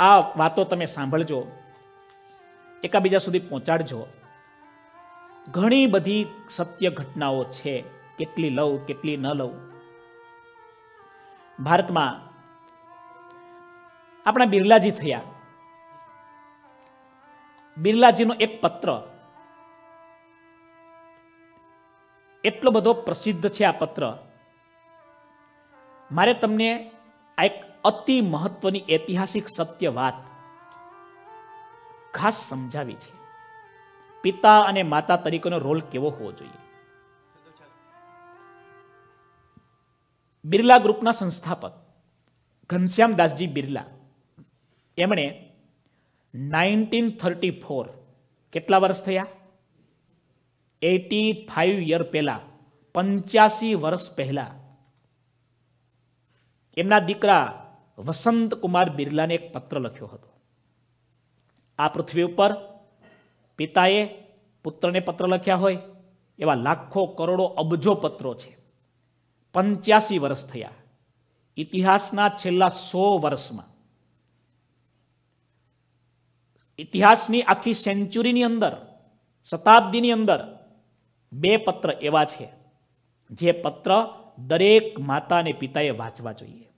આ વાતો તમે સાંભળજો, એકાબીજા સુધી પહોંચાડજો. ઘણી બધી સત્ય ઘટનાઓ છે, કેટલી લઉં, કેટલી ન લઉં. ભારતમાં આપણા બિરલાજી થયા. બિરલાજીનો એક પત્ર. એટલો બધો પ્રસિદ્ધ છે આ પત્ર. મારે તમને આ એક અતિ મહત્વની ઐતિહાસિક સત્ય વાત ખાસ સમજાવી છે. પિતા અને માતા તરીકેનો રોલ કેવો હોવો જોઈએ? બિરલા ગ્રુપના સંસ્થાપક ઘનશ્યામદાસજી બિરલા. એમણે નાઇન્ટીન થર્ટી ફોર કેટલા વર્ષ થયા? એટી ફાઇવ યર પહેલા, પંચ્યાસી વર્ષ પહેલા. એમના દીકરા વસંત કુમાર બિરલાને એક પત્ર લખ્યો હતો. આ પૃથ્વી ઉપર પિતાએ પુત્રને પત્ર લખ્યા હોય, એવા લાખો કરોડો અબજો પત્રો છે. પંચ્યાસી વર્ષ થયા. ઇતિહાસના છેલ્લા સો વર્ષમાં ઇતિહાસની આખી સેન્ચુરીની અંદર, શતાબ્દીની અંદર બે પત્ર એવા છે, જે પત્ર દરેક માતા અને પિતાએ વાંચવા જોઈએ.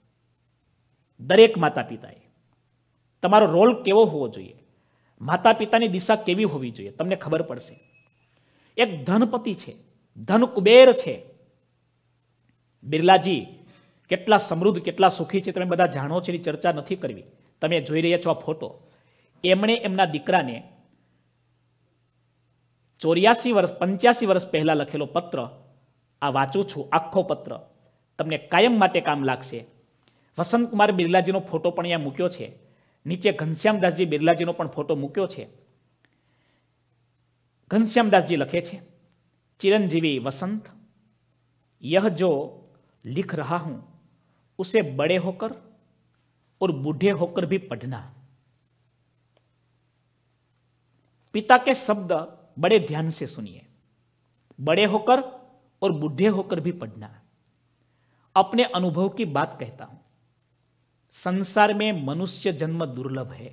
દરેક માતા પિતાએ. તમારો રોલ કેવો હોવો જોઈએ? માતા પિતાની દિશા કેવી હોવી જોઈએ? તમને ખબર પડશે. એક ધનપતિ છે, ધન કુબેર છે. બિરલાજી, કેટલા સમૃદ્ધ, કેટલા સુખી છે, તમે બધા જાણો છો, એની ચર્ચા નથી કરવી. તમે જોઈ રહ્યા છો આ ફોટો. એમણે એમના દીકરાને ચોર્યાસી વર્ષ પંચ્યાસી વર્ષ પહેલા લખેલો પત્ર આ વાંચું છું આખો પત્ર તમને કાયમ માટે કામ લાગશે વસંતકુમાર બિરલાજીનો ફોટો પણ અહીંયા મૂક્યો છે નીચે ઘનશ્યામદાસજી બિરલાજીનો પણ ફોટો મૂક્યો છે ઘનશ્યામદાસજી લખે છે चिरंजीवी वसंत यह जो लिख रहा हूं उसे बड़े होकर और बूढ़े होकर भी पढ़ना पिता के शब्द बड़े ध्यान से सुनिए बड़े होकर और बूढ़े होकर भी पढ़ना अपने अनुभव की बात कहता हूं સંસાર में મનુષ્ય જન્મ દુર્લભ है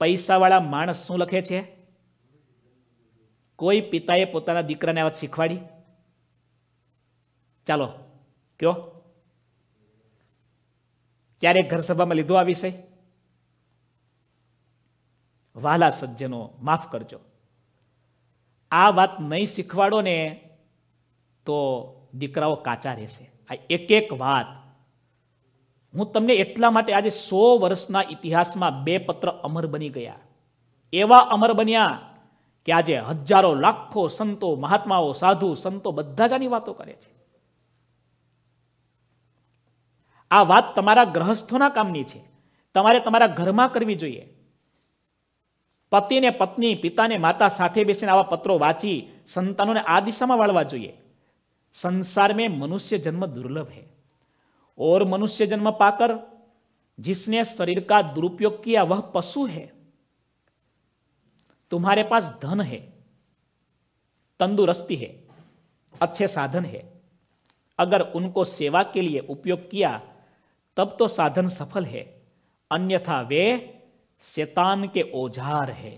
પૈસાવાળા માણસ શું લખે છે કોઈ પિતાએ પોતાના દીકરાને આ વાત શીખવાડી ચાલો કયો ક્યારે ઘર સભામાં લીધો આ વિષય વાલા સજ્જનો, માફ કરજો. આ વાત નહીં શીખવાડો ને તો દીકરાઓ કાચા રહેશે. આ એક એક વાત. હું તમને એટલા માટે આજે સો વર્ષના ઇતિહાસમાં બે પત્ર અમર બની ગયા. એવા અમર બન્યા કે આજે હજારો, લાખો સંતો, મહાત્માઓ, સાધુ, સંતો બધા જ આની વાતો કરે છે. આ વાત તમારા ગ્રહસ્થોના કામની છે. તમારે તમારા ઘરમાં કરવી જોઈએ. પતિને પત્ની પિતાને માતા સાથે બેસીને આવા પત્રો વાંચી સંતાનોને આ દિશામાં વાળવા જોઈએ संसार में मनुष्य जन्म दुर्लभ है और मनुष्य जन्म पाकर जिसने शरीर का दुरुपयोग किया वह पशु है तुम्हारे पास धन है तंदुरुस्ती है अच्छे साधन है अगर उनको सेवा के लिए उपयोग किया तब तो साधन सफल है अन्यथा वे शैतान के औजार है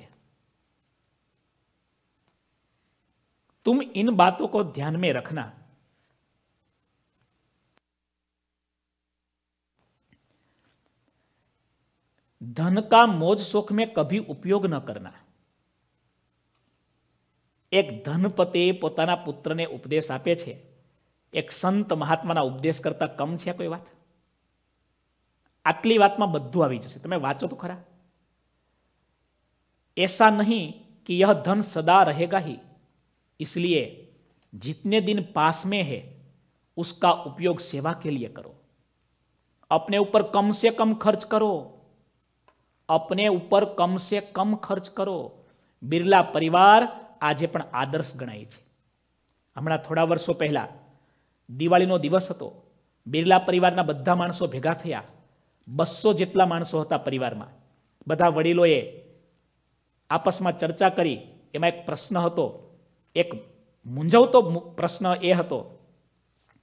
तुम इन बातों को ध्यान में रखना धन का मौज शोक में कभी उपयोग न करना એક ધનપતિ પોતાના પુત્રને ઉપદેશ આપે છે એક સંત મહાત્માના ઉપદેશ કરતા કમ છે કોઈ વાત આટલી વાતમાં બધું આવી જશે તમે વાંચો તો ખરા ऐसा नहीं कि यह धन सदा रहेगा ही इसलिए जितने दिन पास में है उसका उपयोग सेवा के लिए करो अपने ऊपर कम से कम खर्च करो अपने ऊपर कम से कम खर्च करो બિરલા પરિવાર આજે પણ આદર્શ ગણાય છે હમણાં થોડા વર્ષો પહેલા દિવાળીનો દિવસ હતો બિરલા પરિવારના બધા માણસો ભેગા થયા બસો જેટલા માણસો હતા પરિવારમાં બધા વડીલોએ આપસમાં ચર્ચા કરી, એમાં એક પ્રશ્ન હતો, એક મૂંઝવતો પ્રશ્ન એ હતો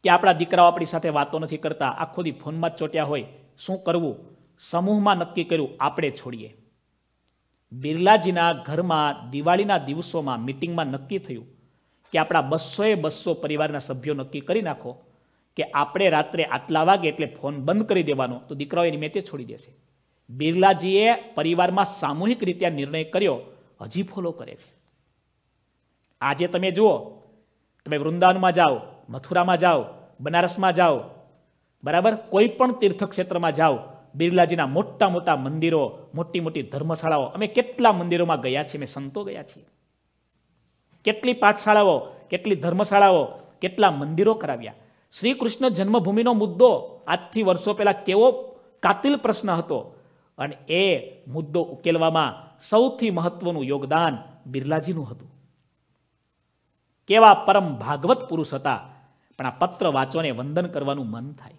કે આપણા દીકરાઓ આપણી સાથે વાતો નથી કરતા, આખો દી ફોનમાં જ ચોટ્યા હોય, શું કરવું? સમૂહમાં નક્કી કર્યું, આપણે છોડીએ. બિરલાજીના ઘરમાં દિવાળીના દિવસોમાં મિટિંગમાં નક્કી થયું કે આપણા બસોએ બસો પરિવારના સભ્યો નક્કી કરી નાખો કે આપણે રાત્રે આટલા વાગે એટલે ફોન બંધ કરી દેવાનો, તો દીકરાઓ એની મેતે છોડી દેશે. બિરલાજીએ પરિવારમાં સામૂહિક રીતે નિર્ણય કર્યો. હજી ફોલો કરે છે. આજે તમે જુઓ, તમે વૃંદાવનમાં જાઓ, મથુરામાં જાઓ, બનારસમાં જાઓ, બરાબર? કોઈ પણ તીર્થક્ષેત્રમાં જાઓ, બિરલાજીના મોટા મોટા મંદિરો, મોટી મોટી ધર્મશાળાઓ, અમે કેટલા મંદિરોમાં ગયા છીએ, અમે સંતો ગયા છીએ. કેટલી પાઠશાળાઓ, કેટલી ધર્મશાળાઓ, કેટલા મંદિરો કરાવ્યા. શ્રી કૃષ્ણ જન્મભૂમિનો મુદ્દો આજથી વર્ષો પહેલાં કેવો કાતિલ પ્રશ્ન હતો. અને એ મુદ્દો ઉકેલવામાં સૌથી મહત્વનું યોગદાન બિરલાજીનું હતું. કેવા પરમ ભાગવત પુરુષ હતા, પણ આ પત્ર વાંચવાને વંદન કરવાનું મન થાય.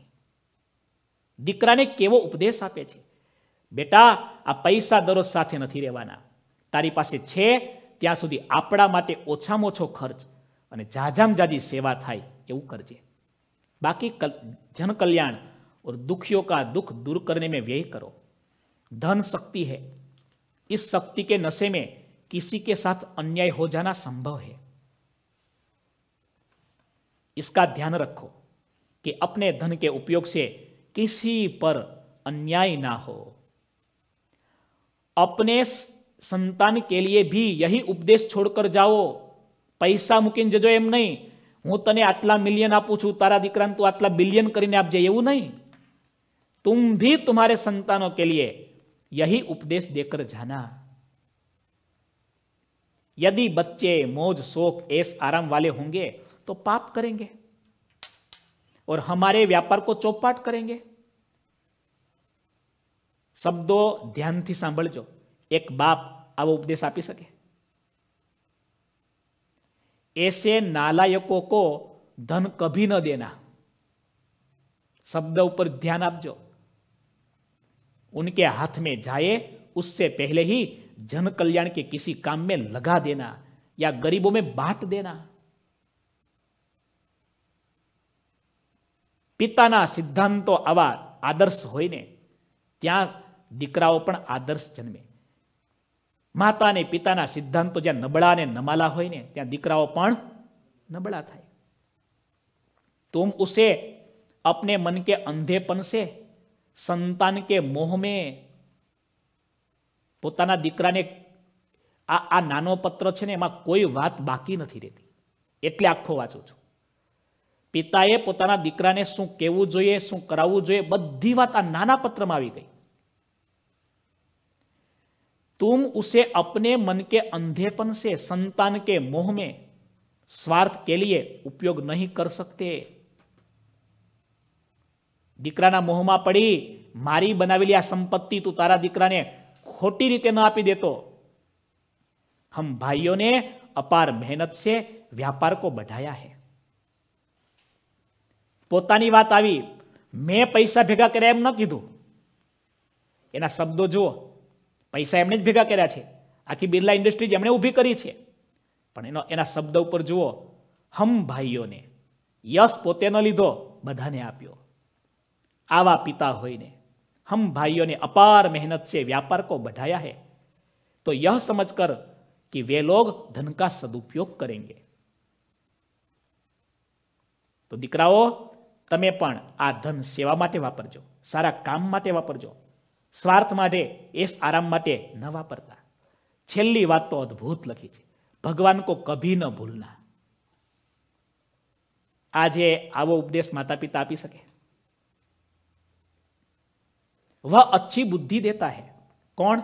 દીકરાને કેવો ઉપદેશ આપે છે? બેટા, આ પૈસા દરરોજ સાથે નથી રહેવાના. તારી પાસે છે, ત્યાં સુધી આપણા માટે ઓછામાં ઓછો ખર્ચ અને જાજામ જાજી સેવા થાય એવું કરજે. બાકી જનકલ્યાણ ઓર દુખિયો કા દુઃખ દૂર કરીને મેં વ્યય કરો. धन शक्ति है इस शक्ति के नशे में किसी के साथ अन्याय हो जाना संभव है इसका ध्यान रखो कि अपने धन के उपयोग से किसी पर अन्याय ना हो अपने संतान के लिए भी यही उपदेश छोड़कर जाओ પૈસા મૂકીને જજો એમ નહીં હું તને આટલા મિલિયન આપું છું તારા દીકરાને તું આટલા બિલિયન કરીને આપજે એવું નહીં तुम भी तुम्हारे संतानों के लिए यही उपदेश देकर जाना यदि बच्चे मौज शोक ऐस आराम वाले होंगे तो पाप करेंगे और हमारे व्यापार को चौपाट करेंगे શબ્દો ધ્યાનથી સાંભળજો એક બાપ આવો ઉપદેશ આપી શકે ऐसे नालायकों को धन कभी न देना शब्द ऊपर ध्यान आपजो उनके हाथ में जाए उससे पहले ही जन कल्याण के किसी काम में लगा देना या गरीबों में बांट देना પિતાના સિદ્ધાંતો આવા આદર્શ હોય ને ત્યાં દીકરાઓ પણ આદર્શ જન્મે માતા અને પિતાના સિદ્ધાંતો જ્યાં નબળા અને નમાલા હોય ને ત્યાં દીકરાઓ પણ નબળા થાય तुम उसे अपने मन के अंधेपन से સંતાન કે મોહ મેં પોતાના દીકરાને આ આ નાનો પત્ર છે ને એમાં કોઈ વાત બાકી નથી રહેતી એટલે આખો વાંચું છું પિતાએ પોતાના દીકરાને શું કહેવું જોઈએ શું કરાવવું જોઈએ બધી વાત આ નાના પત્રમાં આવી ગઈ तुम उसे अपने मन के अंधेपन से संतान के मोह में स्वार्थ के लिए उपयोग नहीं कर सकते દીકરાના મોહમાં પડી, મારી બનાવેલી આ સંપત્તિ તું તારા દીકરાને ખોટી રીતે ન આપી દેતો. હમ ભાઈઓને અપાર મહેનત છે વ્યાપાર કો બઢાયા હે. પોતાની વાત આવી, મેં પૈસા ભેગા કર્યા એમ ન કીધું. એના શબ્દો જુઓ, પૈસા એમણે જ ભેગા કર્યા છે. આખી બિરલા ઇન્ડસ્ટ્રીજ એમણે ઊભી કરી છે. પણ એનો, એના શબ્દ ઉપર જુઓ, હમ ભાઈઓને, યશ પોતે ન લીધો, બધાને આપ્યો. આવા પિતા હોઈને हम भाइयों ने अपार मेहनत से व्यापार को बढ़ाया है तो यह समझकर कि वे लोग धन का सदुपयोग करेंगे તો દીકરાઓ તમે પણ આ ધન સેવા માટે વાપરજો સારા કામ માટે વાપરજો સ્વાર્થ માટે એસ આરામ માટે ન વાપરતા છેલ્લી વાત તો અદ્ભુત લખી છે ભગવાન કો કભી ન ભૂલના આજે આવો ઉપદેશ માતા પિતા આપી શકે वह अच्छी बुद्धि देता है कौन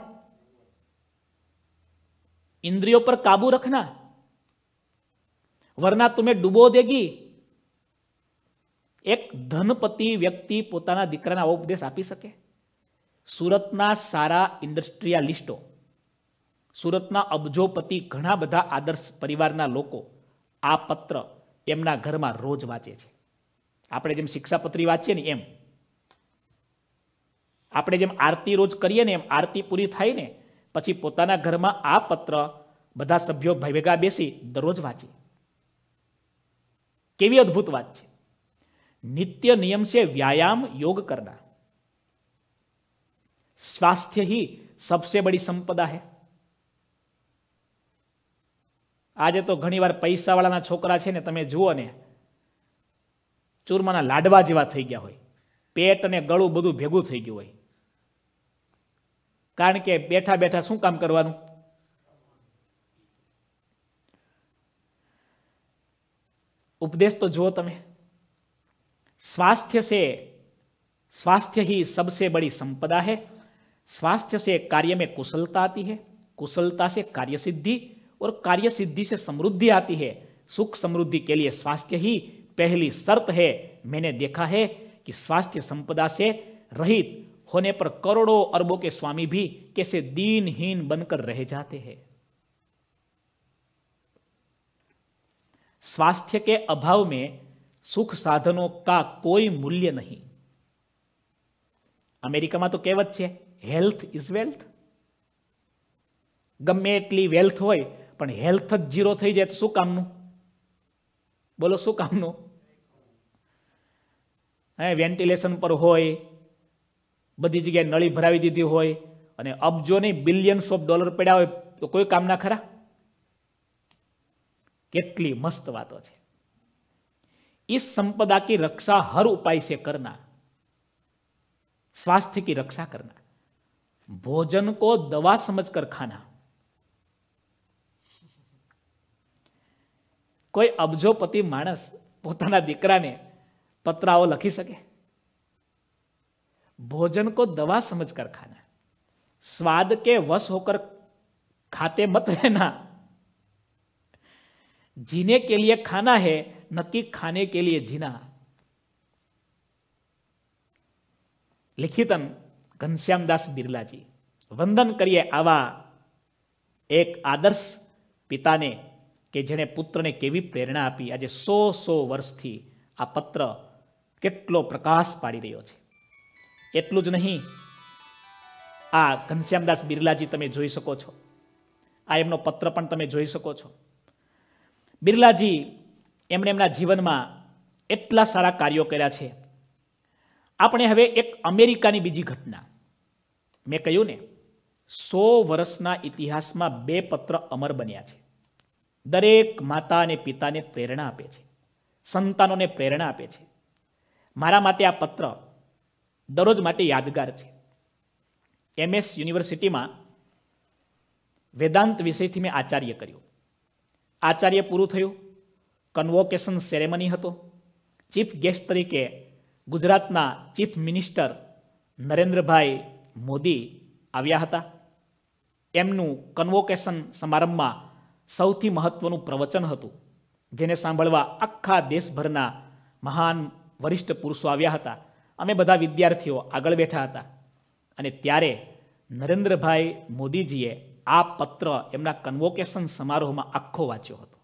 इंद्रियों पर काबू रखना वरना तुम्हें डुबो देगी એક ધનપતિ વ્યક્તિ પોતાના દીકરાના આવો ઉપદેશ આપી શકે સુરતના સારા ઇન્ડસ્ટ્રીયાલિસ્ટો સુરતના અબજોપતિ ઘણા બધા આદર્શ પરિવારના લોકો આ પત્ર એમના ઘરમાં રોજ વાંચે છે આપણે જેમ શિક્ષાપત્રી વાંચીએ ને એમ આપણે જેમ આરતી રોજ કરીએ ને એમ આરતી પૂરી થાય ને પછી પોતાના ઘરમાં આ પત્ર બધા સભ્યો ભેગા બેસી દરરોજ વાંચી કેવી અદ્ભુત વાત છે નિત્ય નિયમ से व्यायाम योग करना स्वास्थ्य ही सबसे बड़ी संपदा है આજે તો ઘણીવાર પૈસાવાળાના છોકરા છે ને તમે જુઓ ને ચૂરમાના લાડવા જેવા થઈ ગયા હોય પેટ અને ગળું બધું ભેગું થઈ ગયું હોય કારણ કે બેઠા બેઠા શું કામ કરવાનું ઉપદેશ તો જુઓ તમે स्वास्थ्य से स्वास्थ्य ही सबसे बड़ी संपदा है स्वास्थ्य से कार्य में कुशलता आती है कुशलता से कार्य सिद्धि और कार्य सिद्धि से समृद्धि आती है सुख समृद्धि के लिए स्वास्थ्य ही पहली शर्त है मैंने देखा है कि स्वास्थ्य संपदा से रहित होने पर करोड़ों अरबों के स्वामी भी कैसे दीनहीन बनकर रह जाते हैं स्वास्थ्य के अभाव में સુખ સાધનો કા કોઈ મૂલ્ય નહીં અમેરિકામાં તો કહેવત છે હેલ્થ ઇઝ વેલ્થ ગમે એટલી વેલ્થ હોય પણ હેલ્થ જ જીરો થઈ જાય તો શું કામનું બોલો શું કામનું હે વેન્ટિલેશન પર હોય બધી જગ્યાએ નળી ભરાવી દીધી હોય અને અબજોની બિલિયન્સ ઓફ ડોલર પડ્યા હોય, તો કોઈ કામ ના ખરા? કેટલી મસ્ત વાતો છે. એ સંપદા કી રક્ષા હર ઉપાય છે કરના. સ્વાસ્થ્ય કી રક્ષા કરના. ભોજન કો દવા સમજ કર ખાના. કોઈ અબજોપતિ માણસ પોતાના દીકરાને પતરાઓ લખી શકે? भोजन को दवा समझकर खाना स्वाद के वश होकर खाते मत रहना जीने के लिए खाना है न कि खाने के लिए जीना લિખિતન ઘનશ્યામદાસ બિરલાજી વંદન કરીએ આવા એક આદર્શ પિતાને કે જેણે પુત્રને કેવી પ્રેરણા આપી આજે સો સો વર્ષથી આ પત્ર કેટલો પ્રકાશ પાડી રહ્યો છે એટલું જ નહીં. આ ઘનશ્યામદાસ બિરલાજી તમે જોઈ શકો છો. આ એમનો પત્ર પણ તમે જોઈ શકો છો. બિરલાજી એમણે એમના જીવનમાં એટલા સારા કાર્યો કર્યા છે. આપણે હવે એક અમેરિકાની બીજી ઘટના. મેં કહ્યું ને, સો વર્ષના ઇતિહાસમાં બે પત્ર અમર બન્યા છે. દરેક માતા અને પિતાને પ્રેરણા આપે છે. સંતાનોને પ્રેરણા આપે છે. મારા માટે આ પત્ર દરરોજ માટે યાદગાર છે. એમએસ યુનિવર્સિટીમાં વેદાંત વિષયથી મેં આચાર્ય કર્યું. આચાર્ય પૂરું થયું. કન્વોકેશન સેરેમની હતો. ચીફ ગેસ્ટ તરીકે ગુજરાતના ચીફ મિનિસ્ટર નરેન્દ્રભાઈ મોદી આવ્યા હતા. એમનું કન્વોકેશન સમારંભમાં સૌથી મહત્વનું પ્રવચન હતું. જેને સાંભળવા આખા દેશભરના મહાન વરિષ્ઠ પુરુષો આવ્યા હતા. અમે બધા વિદ્યાર્થીઓ આગળ બેઠા હતા. અને ત્યારે નરેન્દ્રભાઈ મોદીજીએ આ પત્ર એમના કન્વોકેશન સમારોહમાં આખો વાંચ્યો હતો.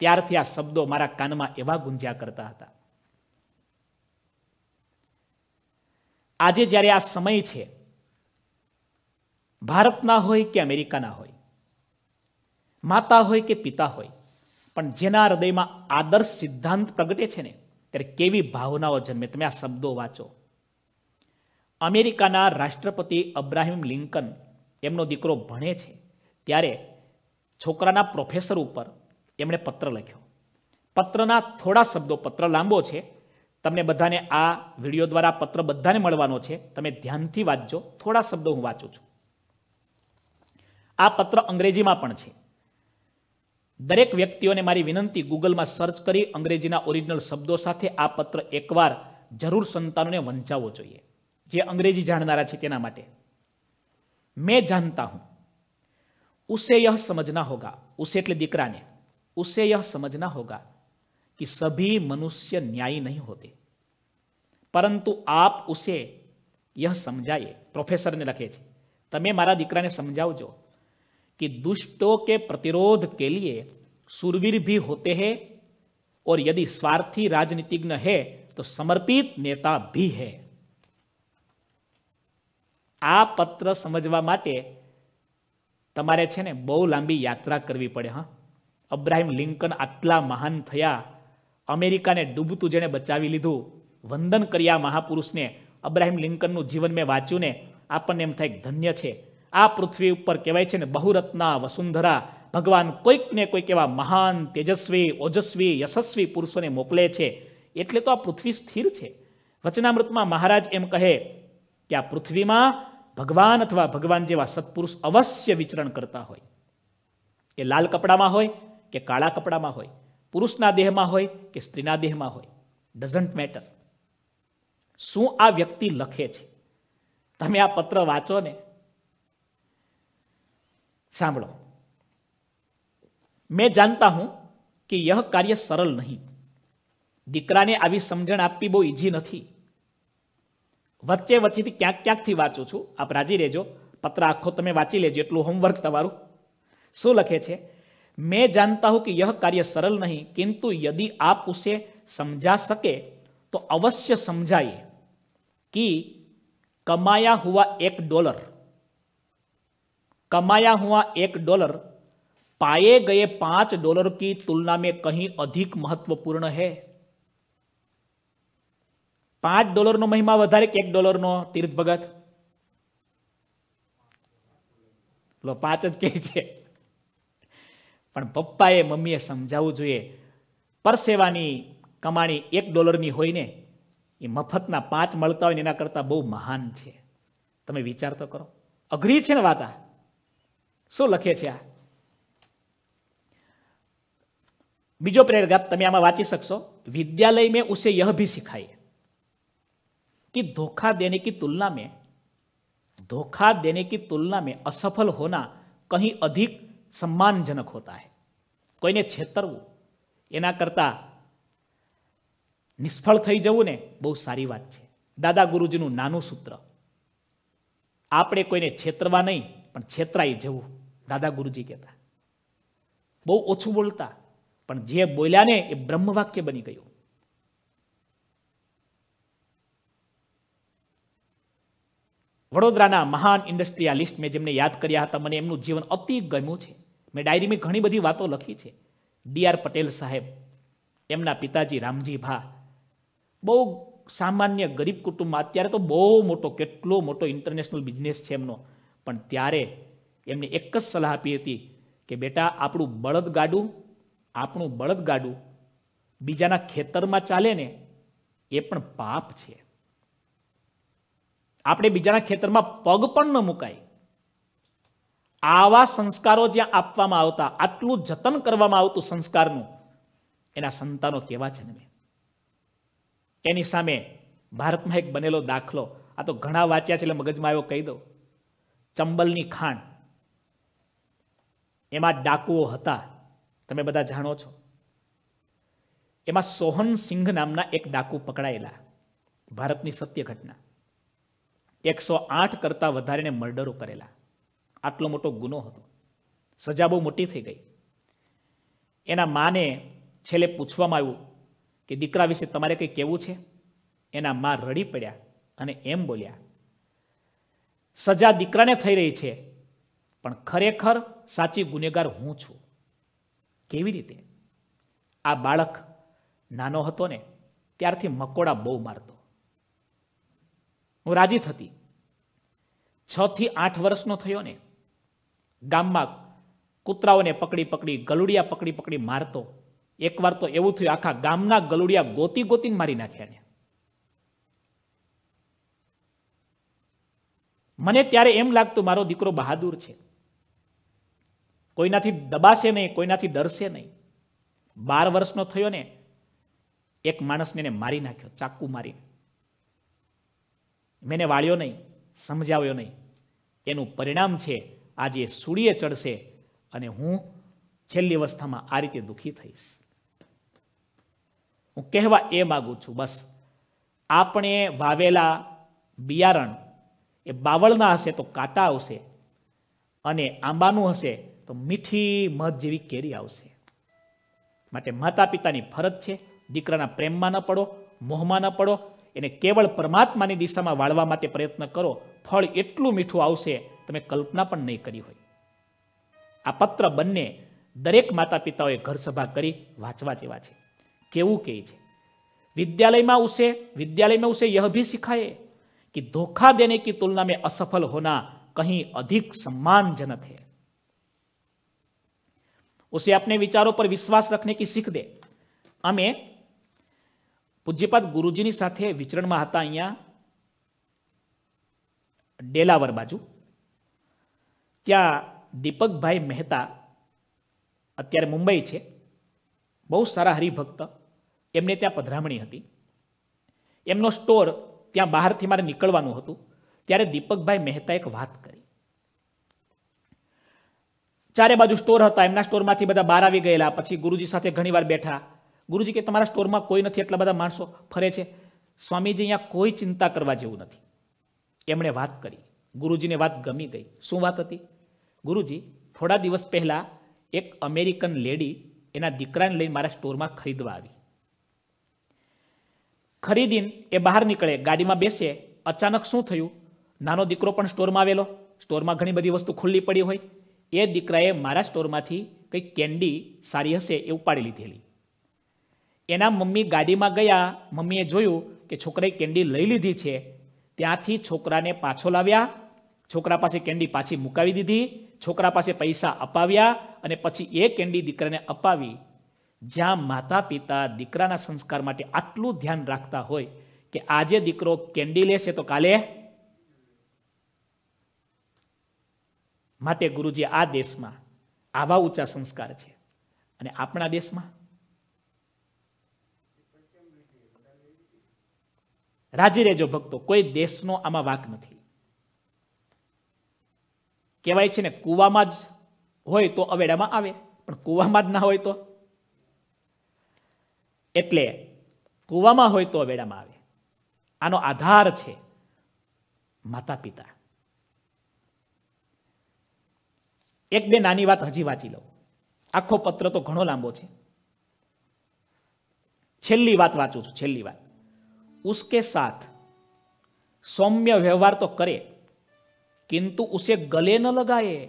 ત્યારથી આ શબ્દો મારા કાનમાં એવા ગુંજ્યા કરતા હતા. આજે જ્યારે આ સમય છે ભારતના હોય કે અમેરિકાના હોય, માતા હોય કે પિતા હોય, પણ જેના હૃદયમાં આદર્શ સિદ્ધાંત પ્રગટે છે ને ત્યારે કેવી ભાવનાઓ જન્મે? તમે આ શબ્દો વાંચો. અમેરિકાના રાષ્ટ્રપતિ અબ્રાહિમ લિંકન એમનો દીકરો ભણે છે. ત્યારે છોકરાના પ્રોફેસર ઉપર એમણે પત્ર લખ્યો. પત્રના થોડા શબ્દો, પત્ર લાંબો છે. તમને બધાને આ વીડિયો દ્વારા પત્ર બધાને મળવાનો છે. તમે ધ્યાનથી વાંચજો. થોડા શબ્દો હું વાંચું છું. આ પત્ર અંગ્રેજીમાં પણ છે. દરેક વ્યક્તિઓને મારી વિનંતી ગૂગલમાં સર્ચ કરી અંગ્રેજીના ઓરિજિનલ શબ્દો સાથે આ પત્ર એકવાર જરૂર સંતાનોને વંચાવવો જોઈએ. જે અંગ્રેજી જાણનારા છે તેના માટે. મેં જાણતા હું. ઉસે યહ સમજના હોગા. ઉસે એટલે દીકરાને. ઉસે યહ સમજના હોગા કે સભી મનુષ્ય ન્યાયી નહીં હોતે. પરંતુ આપ ઉસે યહ સમજાયે. પ્રોફેસરને લખે છે. તમે મારા દીકરાને સમજાવજો. कि दुष्टों के प्रतिरोध के लिए सुरवीर भी होते हैं और यदि स्वार्थी राजनीतिज्ञ है तो समर्पित नेता भी है આ પત્ર સમજવા માટે તમારે છે ને બહુ લાંબી યાત્રા કરવી પડે હા અબ્રાહિમ લિંકન આટલા મહાન થયા અમેરિકાને ડૂબતું જેણે બચાવી લીધું વંદન કર્યા મહાપુરુષને અબ્રાહિમ લિંકનનું જીવન મેં વાંચ્યું ને આપણને એમ થાય ધન્ય છે આ પૃથ્વી ઉપર કહેવાય છે ને, બહુરત્ના, વસુંધરા. ભગવાન કોઈક ને કોઈક એવા મહાન, તેજસ્વી, ઓજસ્વી, યશસ્વી પુરુષોને મોકલે છે. એટલે તો આ પૃથ્વી સ્થિર છે. વચનામૃતમાં મહારાજ એમ કહે કે આ પૃથ્વીમાં ભગવાન અથવા ભગવાન જેવા સત્પુરુષ અવશ્ય વિચરણ કરતા હોય. એ લાલ કપડામાં હોય, કે કાળા કપડામાં હોય, પુરુષના દેહમાં હોય, કે સ્ત્રીના દેહમાં હોય. ડઝન્ટ મેટર શું આ વ્યક્તિ લખે છે? તમે આ પત્ર વાંચો ને સાંભળો મેં જાણતા હું કે યહ કાર્ય સરળ નહીં દીકરાને આવી સમજણ આપવી બહુ ઈજી નથી વચ્ચે વચ્ચેથી ક્યાંક ક્યાંકથી વાંચું છું આપ રાજી રહેજો પત્ર આખો તમે વાંચી લેજો એટલું હોમવર્ક તમારું શું લખે છે मैं जानता हूं कि यह कार्य सरल नहीं किंतु यदि आप उसे समझा सके तो अवश्य समझाइए कि कमाया हुआ एक डॉलर कमाया हुआ एक डॉलर पाए गए पांच डॉलर की तुलना में कहीं अधिक महत्वपूर्ण है પાંચ ડોલરનો મહિમા વધારે કે એક ડોલરનો તીર્થ ભગત લો પાંચ જ કહે છે પણ પપ્પાએ મમ્મીએ સમજાવવું જોઈએ પરસેવાની કમાણી એક ડોલરની હોય ને એ મફતના પાંચ મળતા હોય ને એના કરતાં બહુ મહાન છે તમે વિચાર તો કરો અઘરી છે ને વાતા શું લખે છે આ બીજો પેરેગ્રાફ તમે આમાં વાંચી શકશો विद्यालय में उसे यह भी सिखाइए कि धोखा देने की तुलना में धोखा देने की तुलना में असफल होना कहीं अधिक सम्मानजनक होता है કોઈને છેતરવું એના કરતા નિષ્ફળ થઈ જવું ને બહુ સારી વાત છે દાદા ગુરુજીનું નાનું સૂત્ર આપણે કોઈને છેતરવા નહીં પણ છેતરાઈ જવું દાદા ગુરુજી કહેતા. બહુ ઓછું બોલતા, પણ જે બોલ્યા ને એ બ્રહ્મવાક્ય બની ગયું. વડોદરાના મહાન ઇન્ડસ્ટ્રીયાલિસ્ટ મેં જેમને યાદ કર્યા હતા, મને એમનું જીવન અતિ ગમ્યું છે. મેં ડાયરીમાં ઘણી બધી વાતો લખી છે. ડી આર પટેલ સાહેબ, એમના પિતાજી રામજી ભા, બહુ સામાન્ય ગરીબ કુટુંબમાં અત્યારે તો બહુ મોટો, કેટલો મોટો ઇન્ટરનેશનલ બિઝનેસ છે એમનો. પણ ત્યારે એમને એક જ સલાહ આપી હતી કે બેટા, આપણું બળદગાડું આપણું બળદગાડું બીજાના ખેતરમાં ચાલે ને, એ પણ પાપ છે. આપણે બીજાના ખેતરમાં પગ પણ ન મુકાય. આવા સંસ્કારો જ્યાં આપવામાં આવતા, આટલું જતન કરવામાં આવતું સંસ્કારનું, એના સંતાનો કેવા જન્મે એની સામે ભારતમાં એક બનેલો દાખલો, આ તો ઘણા વાંચ્યા છે એટલે મગજમાં આવ્યો કહી દઉં. ચંબલની ખાણ. એમાં ડાકુઓ હતા. તમે બધા જાણો છો. એમાં સોહન સિંઘ નામના એક ડાકુ પકડાયેલા. ભારતની સત્ય ઘટના. એકસો આઠ કરતાં વધારેને મર્ડરો કરેલા. આટલો મોટો ગુનો હતો. સજા બહુ મોટી થઈ ગઈ. એના માને છેલ્લે પૂછવામાં આવ્યું કે દીકરા વિશે તમારે કંઈ કહેવું છે? એના મા રડી પડ્યા અને એમ બોલ્યા, સજા દીકરાને થઈ રહી છે. પણ ખરેખર સાચી ગુનેગાર હું છું. કેવી રીતે? આ બાળક નાનો હતો ને, ત્યારથી મકોડા બહુ મારતો. હું રાજી થતી. છ થી આઠ વર્ષનો થયો ને, ગામમાં કૂતરાઓને પકડી પકડી, ગલુડિયા પકડી પકડી મારતો. એકવાર તો એવું થયું, આખા ગામના ગલુડિયા ગોતી ગોતીને મારી નાખ્યા ને. મને ત્યારે એમ લાગતું, મારો દીકરો બહાદુર છે. કોઈનાથી દબાશે નહીં, કોઈનાથી ડરશે નહીં. બાર વર્ષનો થયો ને, એક માણસને એને મારી નાખ્યો, ચાકુ મારીને. મેં વાળ્યો નહીં, સમજાવ્યો નહીં. એનું પરિણામ છે, આજે સૂર્ય ચડશે અને હું છેલ્લી અવસ્થામાં આ રીતે દુઃખી થઈશ. હું કહેવા એ માગું છું, બસ, આપણે વાવેલા બિયારણ એ બાવળના હશે તો કાંટા આવશે અને આંબાનું હશે તો મીઠી મધ જેવી કેરી આવશે માટે માતા પિતાની ફરજ છે દીકરાના પ્રેમમાં ન પડો મોહમાં ન પડો એને કેવળ પરમાત્માની દિશામાં વાળવા માટે પ્રયત્ન કરો ફળ એટલું મીઠું આવશે તમે કલ્પના પણ નહીં કરી હોય આ પત્ર બંને દરેક માતા પિતાઓએ ઘર સભા કરી વાંચવા જેવા છે કેવું કહે છે विद्यालय उसे विद्यालय में उसे यह भी सिखाए कि धोखा देने की तुलना में असफल होना कहीं अधिक सम्मानजनक है उसे अपने विचारों पर विश्वास रखने की सीख दे અમે પૂજ્યપાદ ગુરુજીની સાથે વિચરણમાં હતા અહીંયા ડેલાવર બાજુ ત્યાં દીપકભાઈ મહેતા અત્યારે મુંબઈ છે બહુ સારા હરિભક્ત એમને ત્યાં પધરામણી હતી એમનો સ્ટોર ત્યાં બહારથી મારે નીકળવાનું હતું ત્યારે દીપકભાઈ મહેતા એક વાત કરી ચારે બાજુ સ્ટોર હતા, એમના સ્ટોરમાંથી બધા બહાર આવી ગયેલા. પછી ગુરુજી સાથે ઘણીવાર બેઠા. ગુરુજી કે, તમારા સ્ટોરમાં કોઈ નથી, એટલા બધા માણસો ફરે છે. સ્વામીજી અહીંયા કોઈ ચિંતા કરવા જેવું નથી. એમણે વાત કરી. ગુરુજીને વાત ગમી ગઈ. શું વાત હતી? ગુરુજી, થોડા દિવસ પહેલાં એક અમેરિકન લેડી એના દીકરાને લઈને મારા સ્ટોરમાં ખરીદવા આવી. ખરીદીને એ બહાર નીકળે, ગાડીમાં બેસે. અચાનક શું થયું? નાનો દીકરો પણ સ્ટોરમાં આવેલો. સ્ટોરમાં ઘણી બધી વસ્તુ ખુલ્લી પડી હોય. એ દીકરાએ મારા સ્ટોરમાંથી કંઈક કેન્ડી સારી હશે એ ઉપાડી લીધેલી. એના મમ્મી ગાડીમાં ગયા, મમ્મીએ જોયું કે છોકરાએ કેન્ડી લઈ લીધી છે. ત્યાંથી છોકરાને પાછો લાવ્યા, છોકરા પાસે કેન્ડી પાછી મુકાવી દીધી, છોકરા પાસે પૈસા અપાવ્યા અને પછી એ કેન્ડી દીકરાને અપાવી. જ્યાં માતા પિતા દીકરાના સંસ્કાર માટે આટલું ધ્યાન રાખતા હોય કે આજે દીકરો કેન્ડી લેશે તો કાલે માટે ગુરુજી આ દેશમાં આવા ઊંચા સંસ્કાર છે. અને આપણા દેશમાં? રાજી રહેજો ભક્તો, કોઈ દેશનો આમાં વાક નથી. કહેવાય છે ને, કૂવામાં જ હોય તો અવેડામાં આવે, પણ કુવામાં જ ના હોય તો? એટલે કૂવામાં હોય તો અવેડામાં આવે. આનો આધાર છે માતા પિતા એક બે નાની વાત હજી વાંચી લઉં. આખો પત્ર તો ઘણો લાંબો છે. છેલ્લી વાત વાંચું છું, છેલ્લી વાત. ઉસકે સાથ? સૌમ્ય વ્યવહાર તો કરે, કિંતુ ઉસે ગલે ન લગાએ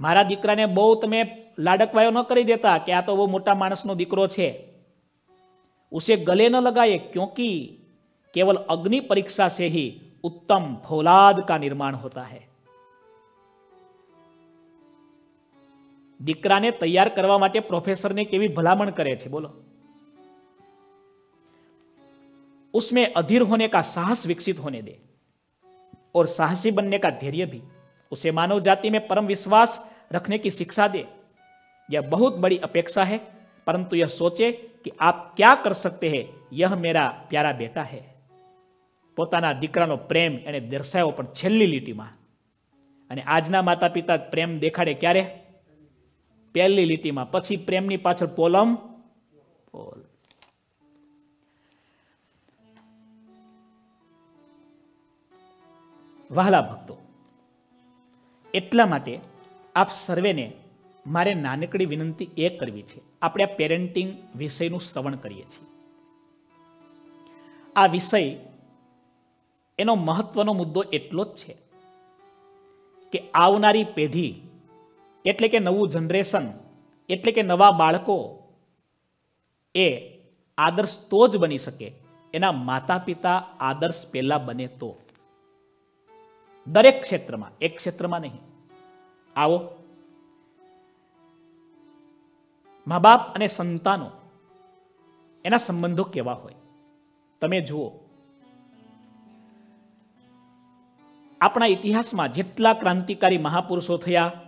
મારા દીકરાને બહુ તમે લાડકવાયો ન કરી દેતા કે આ તો બહુ મોટા માણસનો દીકરો છે. ઉસે ગલે ન લગાએ ક્યોંકિ? કેવલ અગ્નિ પરીક્ષા સે ઉત્તમ ફૌલાદ કા નિર્માણ હોતા હૈ. દીકરાને તૈયાર કરવા માટે પ્રોફેસરને કેવી ભલામણ કરે છે બોલો उसमें अधीर होने का साहस विकसित होने दे और साहसी बनने का धैर्य भी उसे मानव जाति में परम विश्वास रखने की शिक्षा दे यह बहुत बड़ी अपेक्षा है परंतु यह सोचे कि आप क्या कर सकते हैं यह मेरा प्यारा बेटा है પોતાના દીકરાનો પ્રેમ એને દર્શાવ્યો પણ છેલ્લી લીટીમાં અને આજના માતા પિતા પ્રેમ દેખાડે ક્યારે પહેલી લીટીમાં. પછી પ્રેમની પાછળ પોલમ. પોલ. વહાલા ભક્તો એટલા માટે આપ સર્વેને મારે નાનકડી વિનંતી એ કરવી છે. આપણે આ પેરેન્ટિંગ વિષયનું શ્રવણ કરીએ છીએ. આ વિષય એનો મહત્વનો મુદ્દો એટલો જ છે કે આવનારી પેઢી એટલે કે નવું જનરેશન, એટલે કે નવા બાળકો, એ આદર્શ તો જ બની શકે. એના માતા પિતા આદર્શ પહેલા બને તો. દરેક ક્ષેત્રમાં, એક ક્ષેત્રમાં નહીં. આવો. મા બાપ અને સંતાનો, એના સંબંધો કેવા હોય? તમે જુઓ. આપણા ઇતિહાસમાં જેટલા ક્રાંતિકારી મહાપુરુષો થયા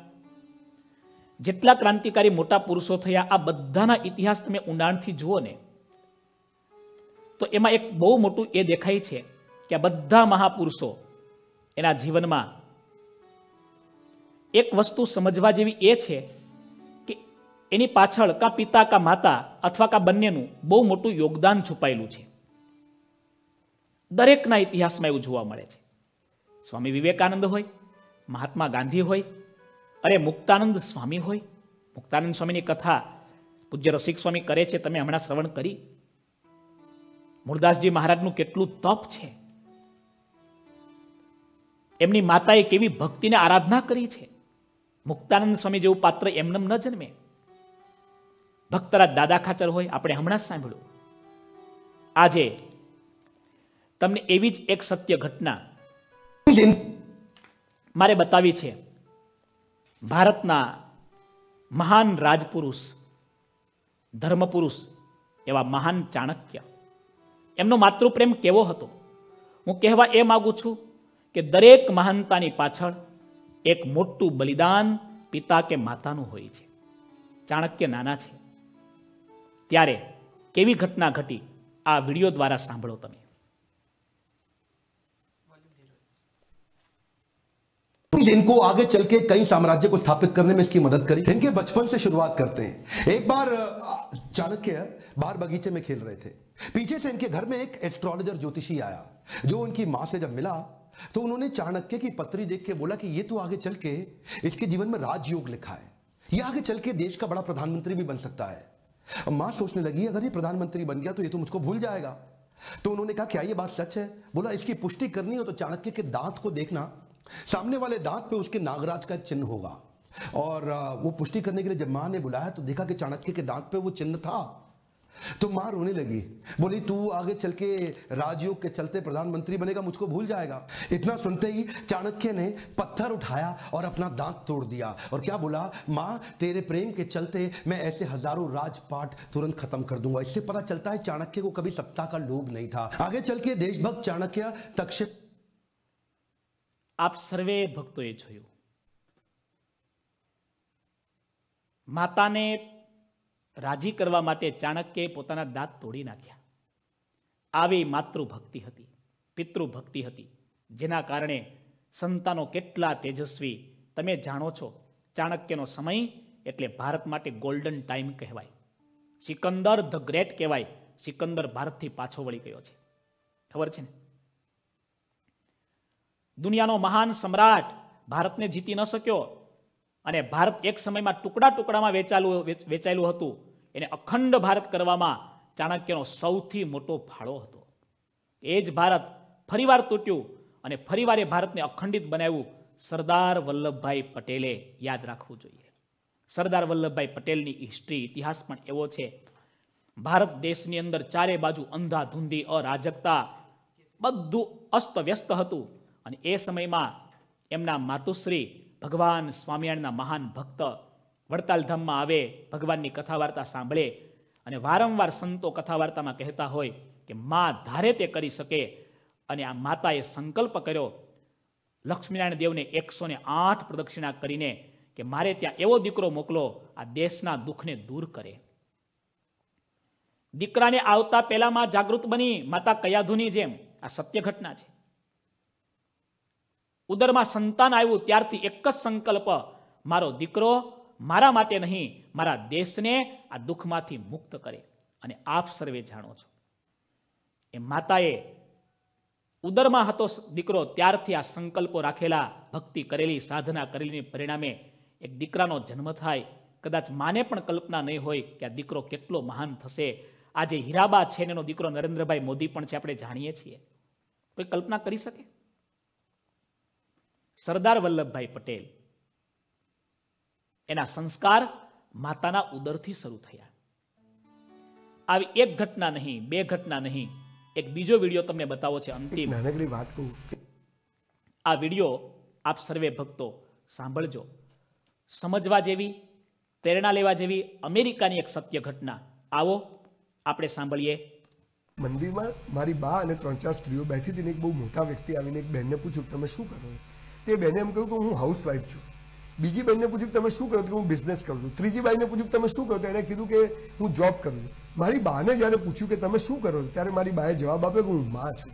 જેટલા ક્રાંતિકારી મોટા પુરુષો થયા, આ બધાના ઇતિહાસ તમે ઊંડાણથી જુઓ ને, તો એમાં એક બહુ મોટું એ દેખાય છે કે આ બધા મહાપુરુષો એના જીવનમાં એક વસ્તુ સમજવા જેવી એ છે કે એની પાછળ કા પિતા કા માતા અથવા કા બંનેનું બહુ મોટું યોગદાન છુપાયેલું છે. દરેકના ઇતિહાસમાં એવું જોવા મળે છે. સ્વામી વિવેકાનંદ હોય, મહાત્મા ગાંધી હોય અરે મુક્તાનંદ સ્વામી હોય? મુક્તાનંદ સ્વામીની કથા પૂજ્ય રસિક સ્વામી કરે છે તમે હમણાં શ્રવણ કરી? મૂળદાસજી મહારાજનું કેટલું તપ છે. એમની માતાએ કેવી ભક્તિને આરાધના કરી છે. મુક્તાનંદ સ્વામી જેવું પાત્ર એમનેમ ન જન્મે. ભક્તરાજ દાદા ખાચર હોય આપણે હમણાં જ સાંભળ્યું. આજે તમને એવી જ એક સત્ય ઘટના મારે બતાવી છે. ભારતના મહાન રાજપુરુષ, ધર્મપુરુષ એવા મહાન ચાણક્ય. એમનો માતૃપ્રેમ કેવો હતો? હું કહેવા એ માગું છું કે દરેક મહાનતાની પાછળ એક મોટું બલિદાન પિતા કે માતાનું હોય છે. ચાણક્ય નાના છે. ત્યારે કેવી ઘટના ઘટી? આ વીડિયો દ્વારા સાંભળો તમે. इनको आगे चल के कई साम्राज्य को स्थापित करने में इसकी मदद करी। इनके बचपन से शुरुआत करते हैं। एक बार चाणक्य बाहर बगीचे में खेल रहे थे। पीछे से इनके घर में एक एस्ट्रोलॉजर ज्योतिषी आया, जो उनकी माँ से जब मिला तो उन्होंने चाणक्य की पत्री देख के बोला कि ये तो आगे चल के इसके जीवन में राजयोग लिखा है। ये आगे चल के देश का बड़ा प्रधानमंत्री भी बन सकता है। माँ सोचने लगी, अगर ये प्रधानमंत्री बन गया तो ये तो मुझको भूल जाएगा। तो उन्होंने कहा, क्या ये बात सच है? बोला, इसकी पुष्टि करनी हो तो चाणक्य के दांत को देखना। सामने वाले दांत पे उसके नागराज का चिन्ह होगा। और वो पुष्टि करने के लिए जब माँ ने बुलाया तो देखा कि चाणक्य के दांत पे वो चिन्ह था। तो माँ रोने लगी। बोली, तू आगे चल के राजयोग के चलते प्रधानमंत्री बनेगा, मुझको भूल जाएगा। इतना सुनते ही चाणक्य ने पत्थर उठाया और अपना दांत तोड़ दिया। और क्या बोला, माँ, तेरे प्रेम के चलते मैं ऐसे हज़ारों राजपाट तुरंत खत्म कर दूँगा। इससे पता चलता है चाणक्य को कभी सत्ता का लोभ नहीं था। आगे चल के देशभक्त चाणक्य तक्षक આપ સર્વે ભક્તોએ જોયું. માતાને રાજી કરવા માટે ચાણક્યે પોતાના દાંત તોડી નાખ્યા. આવી માતૃભક્તિ હતી, પિતૃભક્તિ હતી, જેના કારણે સંતાનો કેટલા તેજસ્વી, તમે જાણો છો, ચાણક્યનો સમય એટલે ભારત માટે ગોલ્ડન ટાઈમ કહેવાય. સિકંદર ધ ગ્રેટ કહેવાય, સિકંદર ભારતથી પાછો વળી ગયો છે. ખબર છે ને? દુનિયાનો મહાન સમ્રાટ ભારતને જીતી ન શક્યો. અને ભારત એક સમયમાં ટુકડા ટુકડામાં વેચાયેલું વેચાયેલું હતું. એને અખંડ ભારત કરવામાં ચાણક્યનો સૌથી મોટો ફાળો હતો. એ જ ભારત ફરીવાર તૂટ્યું અને ફરીવાર એ ભારતને અખંડિત બનાવ્યું સરદાર વલ્લભભાઈ પટેલે. યાદ રાખવું જોઈએ. સરદાર વલ્લભભાઈ પટેલની હિસ્ટ્રી ઇતિહાસ પણ એવો છે. ભારત દેશની અંદર ચારે બાજુ અંધાધૂંધી, અરાજકતા, બધું અસ્તવ્યસ્ત હતું. અને એ સમયમાં એમના માતુશ્રી ભગવાન સ્વામિનારાયણના મહાન ભક્ત વડતાલધામમાં આવે, ભગવાનની કથા વાર્તા સાંભળે અને વારંવાર સંતો કથા વાર્તામાં કહેતા હોય કે મા ધારે તે કરી શકે અને આ માતાએ સંકલ્પ કર્યો, લક્ષ્મીનારાયણ દેવને એકસો ને આઠ પ્રદક્ષિણા કરીને કે મારે ત્યાં એવો દીકરો મોકલો, આ દેશના દુઃખને દૂર કરે. દીકરાને આવતા પહેલામાં જાગૃત બની માતા કયાધુની જેમ. આ સત્ય ઘટના છે. ઉદરમાં સંતાન આવ્યું ત્યારથી એક જ સંકલ્પ, મારો દીકરો મારા માટે નહીં, મારા દેશને આ દુઃખમાંથી મુક્ત કરે. અને આપ સર્વે જાણો છો. એ માતાએ ઉદરમાં હતો દીકરો, ત્યારથી આ સંકલ્પો રાખેલા, ભક્તિ કરેલી, સાધના કરેલી પરિણામે એક દીકરાનો જન્મ થાય. કદાચ માને પણ કલ્પના નહીં હોય કે આ દીકરો કેટલો મહાન થશે. આજે હીરાબા છે એનો દીકરો નરેન્દ્રભાઈ મોદી પણ છે, આપણે જાણીએ છીએ. કોઈ કલ્પના કરી શકે? સરદાર વલ્લભભાઈ પટેલ. એના સંસ્કાર માતાના ઉદરથી શરૂ થયા. આવી એક ઘટના નહીં બે ઘટના નહીં એક બીજો વીડિયો તમને બતાવો છે અંતિમ. નાનકડી વાત કહું. આ વીડિયો આપ સર્વે ભક્તો સાંભળજો. સમજવા જેવી પ્રેરણા લેવા જેવી અમેરિકાની એક સત્ય ઘટના. આવો આપણે સાંભળીએ. મંદિરમાં મારી બા અને ત્રણ ચાર સ્ત્રીઓ બેઠી હતી ને એક બહુ મોટા વ્યક્તિ આવીને એક બહેનને પૂછ્યું તમે શું કરો? તે બેને એમ કહ્યું કે હું હાઉસવાઈફ છું. બીજી બહેનને પૂછ્યું તમે શું કરો? કે હું બિઝનેસ કરું છું. ત્રીજી બાઈને પૂછ્યું કે તમે શું કરો? એણે કીધું કે હું જોબ કરું છું. મારી બાને જ્યારે પૂછ્યું કે તમે શું કરો ત્યારે મારી બાએ જવાબ આપ્યો કે હું માં છું.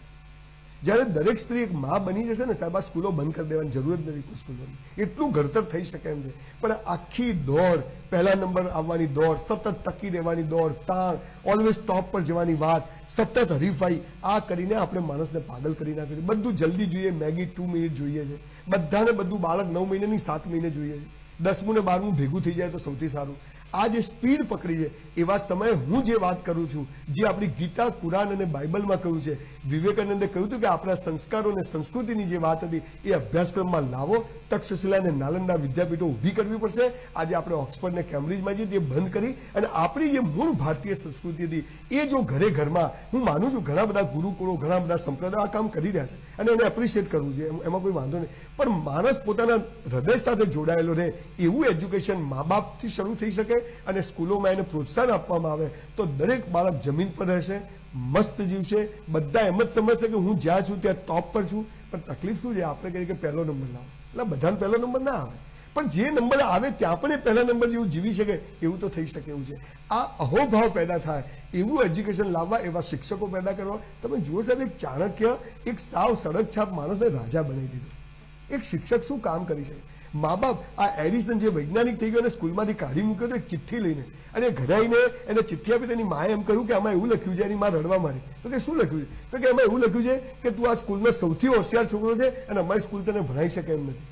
જ્યારે દરેક સ્ત્રી એક માં બની જશે ને સાહેબ, આ સ્કૂલો બંધ કરી દેવાની જરૂર જ નથી કોઈ સ્કૂલોની. એટલું ઘડતર થઈ શકે એમ છે. પણ આખી દોડ, પહેલા નંબર આવવાની દોડ, સતત ટકી રહેવાની દોડ, તાણ ઓલવેઝ ટોપ પર જવાની વાત, સતત હરીફાઈ, આ કરીને આપણે માણસને પાગલ કરી નાખે છે બધું જલ્દી જોઈએ, મેગી ટુ મિનિટ જોઈએ છે. બધાને બધું બાળક નવ મહિનાની સાત મહિને જોઈએ છે. દસમું ને બારમું ભેગું થઈ જાય તો સૌથી સારું. આ જે સ્પીડ પકડી છે, એવા સમયે હું જે વાત કરું છું, જે આપણી ગીતા, કુરાન અને બાઇબલમાં કહ્યું છે વિવેકાનંદે કહ્યું હતું કે આપણા સંસ્કારો અને સંસ્કૃતિની જે વાત હતી, એ અભ્યાસક્રમમાં લાવો તક્ષશિલા અને નાલંદા વિદ્યાપીઠો ઊભી કરવી પડશે. આજે આપણે ઓક્સફર્ડ ને કેમ્બ્રિજમાં જે તે બંધ કરી અને આપણી જે મૂળ ભારતીય સંસ્કૃતિ હતી, એ જો ઘરે ઘરમાં, હું માનું છું ઘણા બધા ગુરુકુળો, ઘણા બધા સંપ્રદાયો આ કામ કરી રહ્યા છે અને એને એપ્રિશિએટ કરવું છે, એમાં કોઈ વાંધો નહીં. પણ માણસ પોતાના હૃદય સાથે જોડાયેલો રહે, એવું એજ્યુકેશન મા બાપથી શરૂ થઈ શકે અને સ્કૂલોમાં એને પ્રોત્સાહન આપવામાં આવે, તો દરેક બાળક જમીન પર રહેશે મસ્ત જીવશે બધા એમ જ સમજશે કે હું જ્યાં છું ત્યાં ટોપ પર છું. પણ તકલીફ શું છે? આપણે કહીએ કે પહેલો નંબર લાવો એટલે બધાને પહેલો નંબર ના આવે. પણ જે નંબર આવે ત્યાં પણ એ પહેલા નંબર જેવું જીવી શકે, એવું તો થઈ શકે એવું છે. આ અહોભાવ પેદા થાય, એવું એજ્યુકેશન લાવવા એવા શિક્ષકો પેદા કરવા. તમે જુઓ સાહેબ, એક ચાણક્ય, એક સાવ સડક છાપ માણસને રાજા બનાવી દીધો. એક શિક્ષક શું કામ કરી શકે? મા બાપ આ એડિસન જે વૈજ્ઞાનિક થઈ ગયો અને સ્કૂલમાંથી કાઢી મૂક્યો તો ચિઠ્ઠી લઈને અને આવીને એને ચિઠ્ઠી આપી તો એની માએ એમ કહ્યું કે આમાં એવું લખ્યું છે, એની માં રડવા મારી તો કે શું લખ્યું છે? તો કે એમાં એવું લખ્યું છે કે તું આ સ્કૂલનો સૌથી હોશિયાર છોકરો છે અને અમારી સ્કૂલ તને ભણાઈ શકે એમ નથી.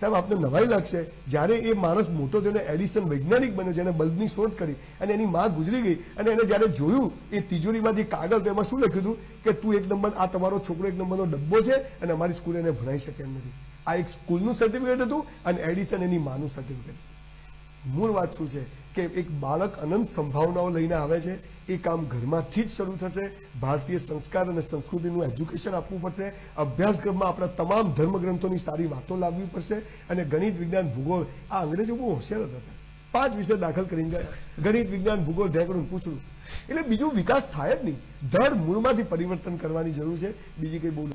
સાહેબ, આપને નવાઈ લાગશે. જ્યારે એ માણસ મોટો થયો એડિસન વૈજ્ઞાનિક બન્યો જેને બલ્બની શોધ કરી અને એની માં ગુજરી ગઈ અને એને જ્યારે જોયું એ તિજોરીમાંથી કાગળ, તો એમાં શું લખ્યું હતું? કે તું એક નંબર, આ તમારો છોકરો એક નંબરનો ડબ્બો છે અને અમારી સ્કૂલ એને ભણાઈ શકે એમ નથી. આ એક સ્કૂલનું સર્ટિફિકેટ હતું અને એડિસન એની માનું સર્ટિફિકેટ મૂળ વાત શું છે? કે એક બાળક અનંત સંભાવનાઓ લઈને આવે છે, એ કામ ઘરમાંથી જ શરૂ થશે. ભારતીય સંસ્કાર અને સંસ્કૃતિનું એજ્યુકેશન આપવું પડશે. અભ્યાસક્રમમાં આપણા તમામ ધર્મગ્રંથોની સારી વાતો લાવવી પડશે અને ગણિત, વિજ્ઞાન, ભૂગોળ, આ અંગ્રેજો બહુ હોશિયાર હતા. પાંચ વિષય દાખલ કરીને ગયા. ગણિત, વિજ્ઞાન, ભૂગોળ ઢેકડું પૂછડું. એટલે બીજું વિકાસ થાય જ નહીં. ધડ મૂળમાંથી પરિવર્તન કરવાની જરૂર છે. બીજી કઈ બહુ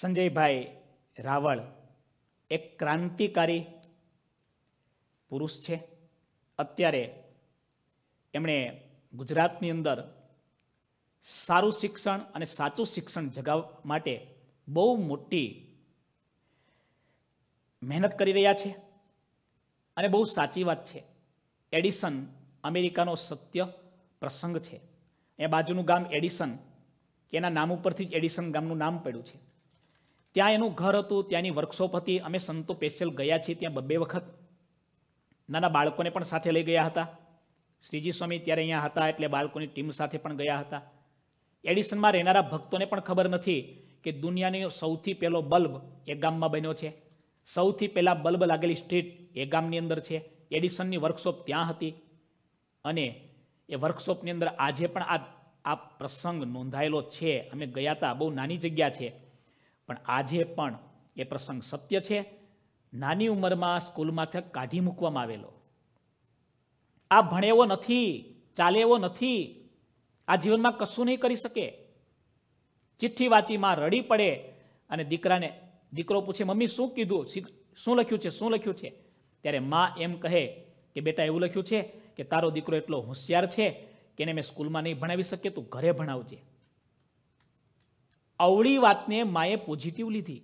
સંજયભાઈ રાવળ એક ક્રાંતિકારી પુરુષ છે. અત્યારે એમણે ગુજરાતની અંદર સારું શિક્ષણ અને સાચું શિક્ષણ જગાવવા માટે બહુ મોટી મહેનત કરી રહ્યા છે અને બહુ સાચી વાત છે. એડિસન અમેરિકાનો સત્ય પ્રસંગ છે. એ બાજુનું ગામ એડિસન એના નામ ઉપરથી જ એડિસન ગામનું નામ પડ્યું છે. ત્યાં એનું ઘર હતું, ત્યાંની વર્કશોપ હતી. અમે સંતો સ્પેશિયલ ગયા છીએ ત્યાં બબ્બે વખત. નાના બાળકોને પણ સાથે લઈ ગયા હતા. શ્રીજી સ્વામી ત્યારે અહીંયા હતા એટલે બાળકોની ટીમ સાથે પણ ગયા હતા. એડિશનમાં રહેનારા ભક્તોને પણ ખબર નથી કે દુનિયાનો સૌથી પહેલો બલ્બ એ ગામમાં બન્યો છે. સૌથી પહેલાં બલ્બ લાગેલી સ્ટ્રીટ એ ગામની અંદર છે. એડિશનની વર્કશોપ ત્યાં હતી. અને એ વર્કશોપની અંદર આજે પણ આ આ પ્રસંગ નોંધાયેલો છે. અમે ગયા હતા બહુ નાની જગ્યા છે. પણ આજે પણ એ પ્રસંગ સત્ય છે. નાની ઉંમરમાં સ્કૂલમાંથી કાઢી મૂકવામાં આવેલો. આ ભણે એવો નથી ચાલે એવો નથી. આ જીવનમાં કશું નહીં કરી શકે. ચિઠ્ઠી વાંચી માં રડી પડે અને દીકરાને, દીકરો પૂછે, મમ્મી, શું કીધું? શું લખ્યું છે? શું લખ્યું છે? ત્યારે માં એમ કહે કે, બેટા, એવું લખ્યું છે કે તારો દીકરો એટલો હોશિયાર છે કે એને મેં સ્કૂલમાં નહીં ભણાવી શકીએ, તું ઘરે ભણાવજે. અવળી વાતને માએ પોઝિટિવ લીધી.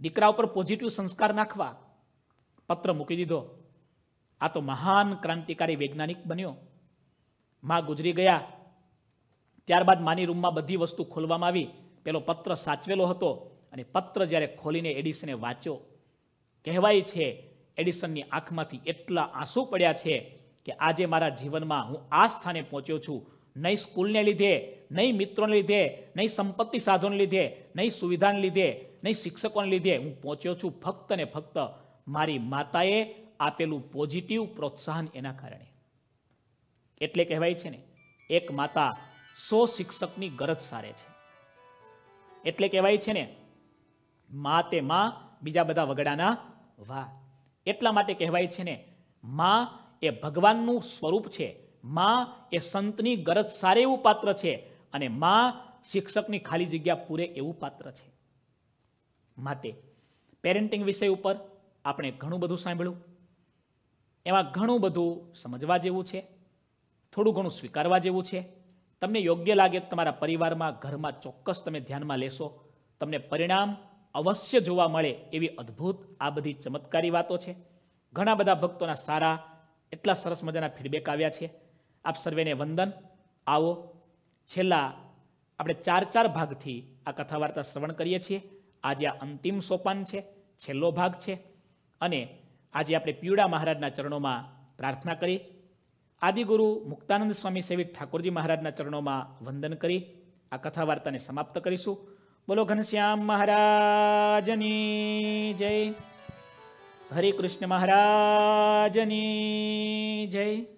દીકરા ઉપર પોઝિટિવ સંસ્કાર નાખવા. પત્ર મૂકી દીધો. આ તો મહાન ક્રાંતિકારી વૈજ્ઞાનિક બન્યો. માં ગુજરી ગયા. ત્યારબાદ માની રૂમમાં બધી વસ્તુ ખોલવામાં આવી. પેલો પત્ર સાચવેલો હતો અને પત્ર જ્યારે ખોલીને એડિસને વાંચ્યો. કહેવાય છે, એડિસનની આંખમાંથી એટલા આંસુ પડ્યા છે કે આજે મારા જીવનમાં હું આ સ્થાને પહોંચ્યો છું. નહીં સ્કૂલને લીધે નહીં મિત્રોને લીધે, નહીં સંપત્તિ સાધોને લીધે, નહીં સુવિધાને લીધે, નહીં શિક્ષકોને લીધે હું પહોંચ્યો છું ફક્ત ને ફક્ત મારી માતાએ આપેલું પોઝિટિવ પ્રોત્સાહન એના કારણે. એટલે કહેવાય છે ને, એક માતા સો શિક્ષકની ગરજ સારે છે. એટલે કહેવાય છે ને, મા તે મા, બીજા બધા વગડાના વા. એટલા માટે કહેવાય છે ને, મા એ ભગવાનનું સ્વરૂપ છે. મા એ સંતની ગરજ સારે એવું પાત્ર છે. અને મા શિક્ષકની ખાલી જગ્યા પૂરે એવું પાત્ર છે. માટે પેરેન્ટિંગ વિષય ઉપર આપણે ઘણું બધું સાંભળ્યું. એમાં ઘણું બધું સમજવા જેવું છે. થોડું ઘણું સ્વીકારવા જેવું છે. તમને યોગ્ય લાગે તો તમારા પરિવારમાં, ઘરમાં ચોક્કસ તમે ધ્યાનમાં લેશો. તમને પરિણામ અવશ્ય જોવા મળે એવી અદ્ભુત, આ બધી ચમત્કારી વાતો છે. ઘણા બધા ભક્તોના સારા, એટલા સરસ મજાના ફીડબેક આવ્યા છે. આપ સર્વેને વંદન. આવો. છેલ્લા આપણે ચાર ચાર ભાગથી આ કથા વાર્તા શ્રવણ કરીએ છીએ. આજે આ અંતિમ સોપાન છે, છેલ્લો ભાગ છે અને આજે આપણે પીવડા મહારાજના ચરણોમાં પ્રાર્થના કરી, આદિગુરુ મુક્તાનંદ સ્વામી સેવિત ઠાકોરજી મહારાજના ચરણોમાં વંદન કરી, આ કથા વાર્તાને સમાપ્ત કરીશું. બોલો ઘનશ્યામ મહારાજની જય. હરે કૃષ્ણ મહારાજની જય.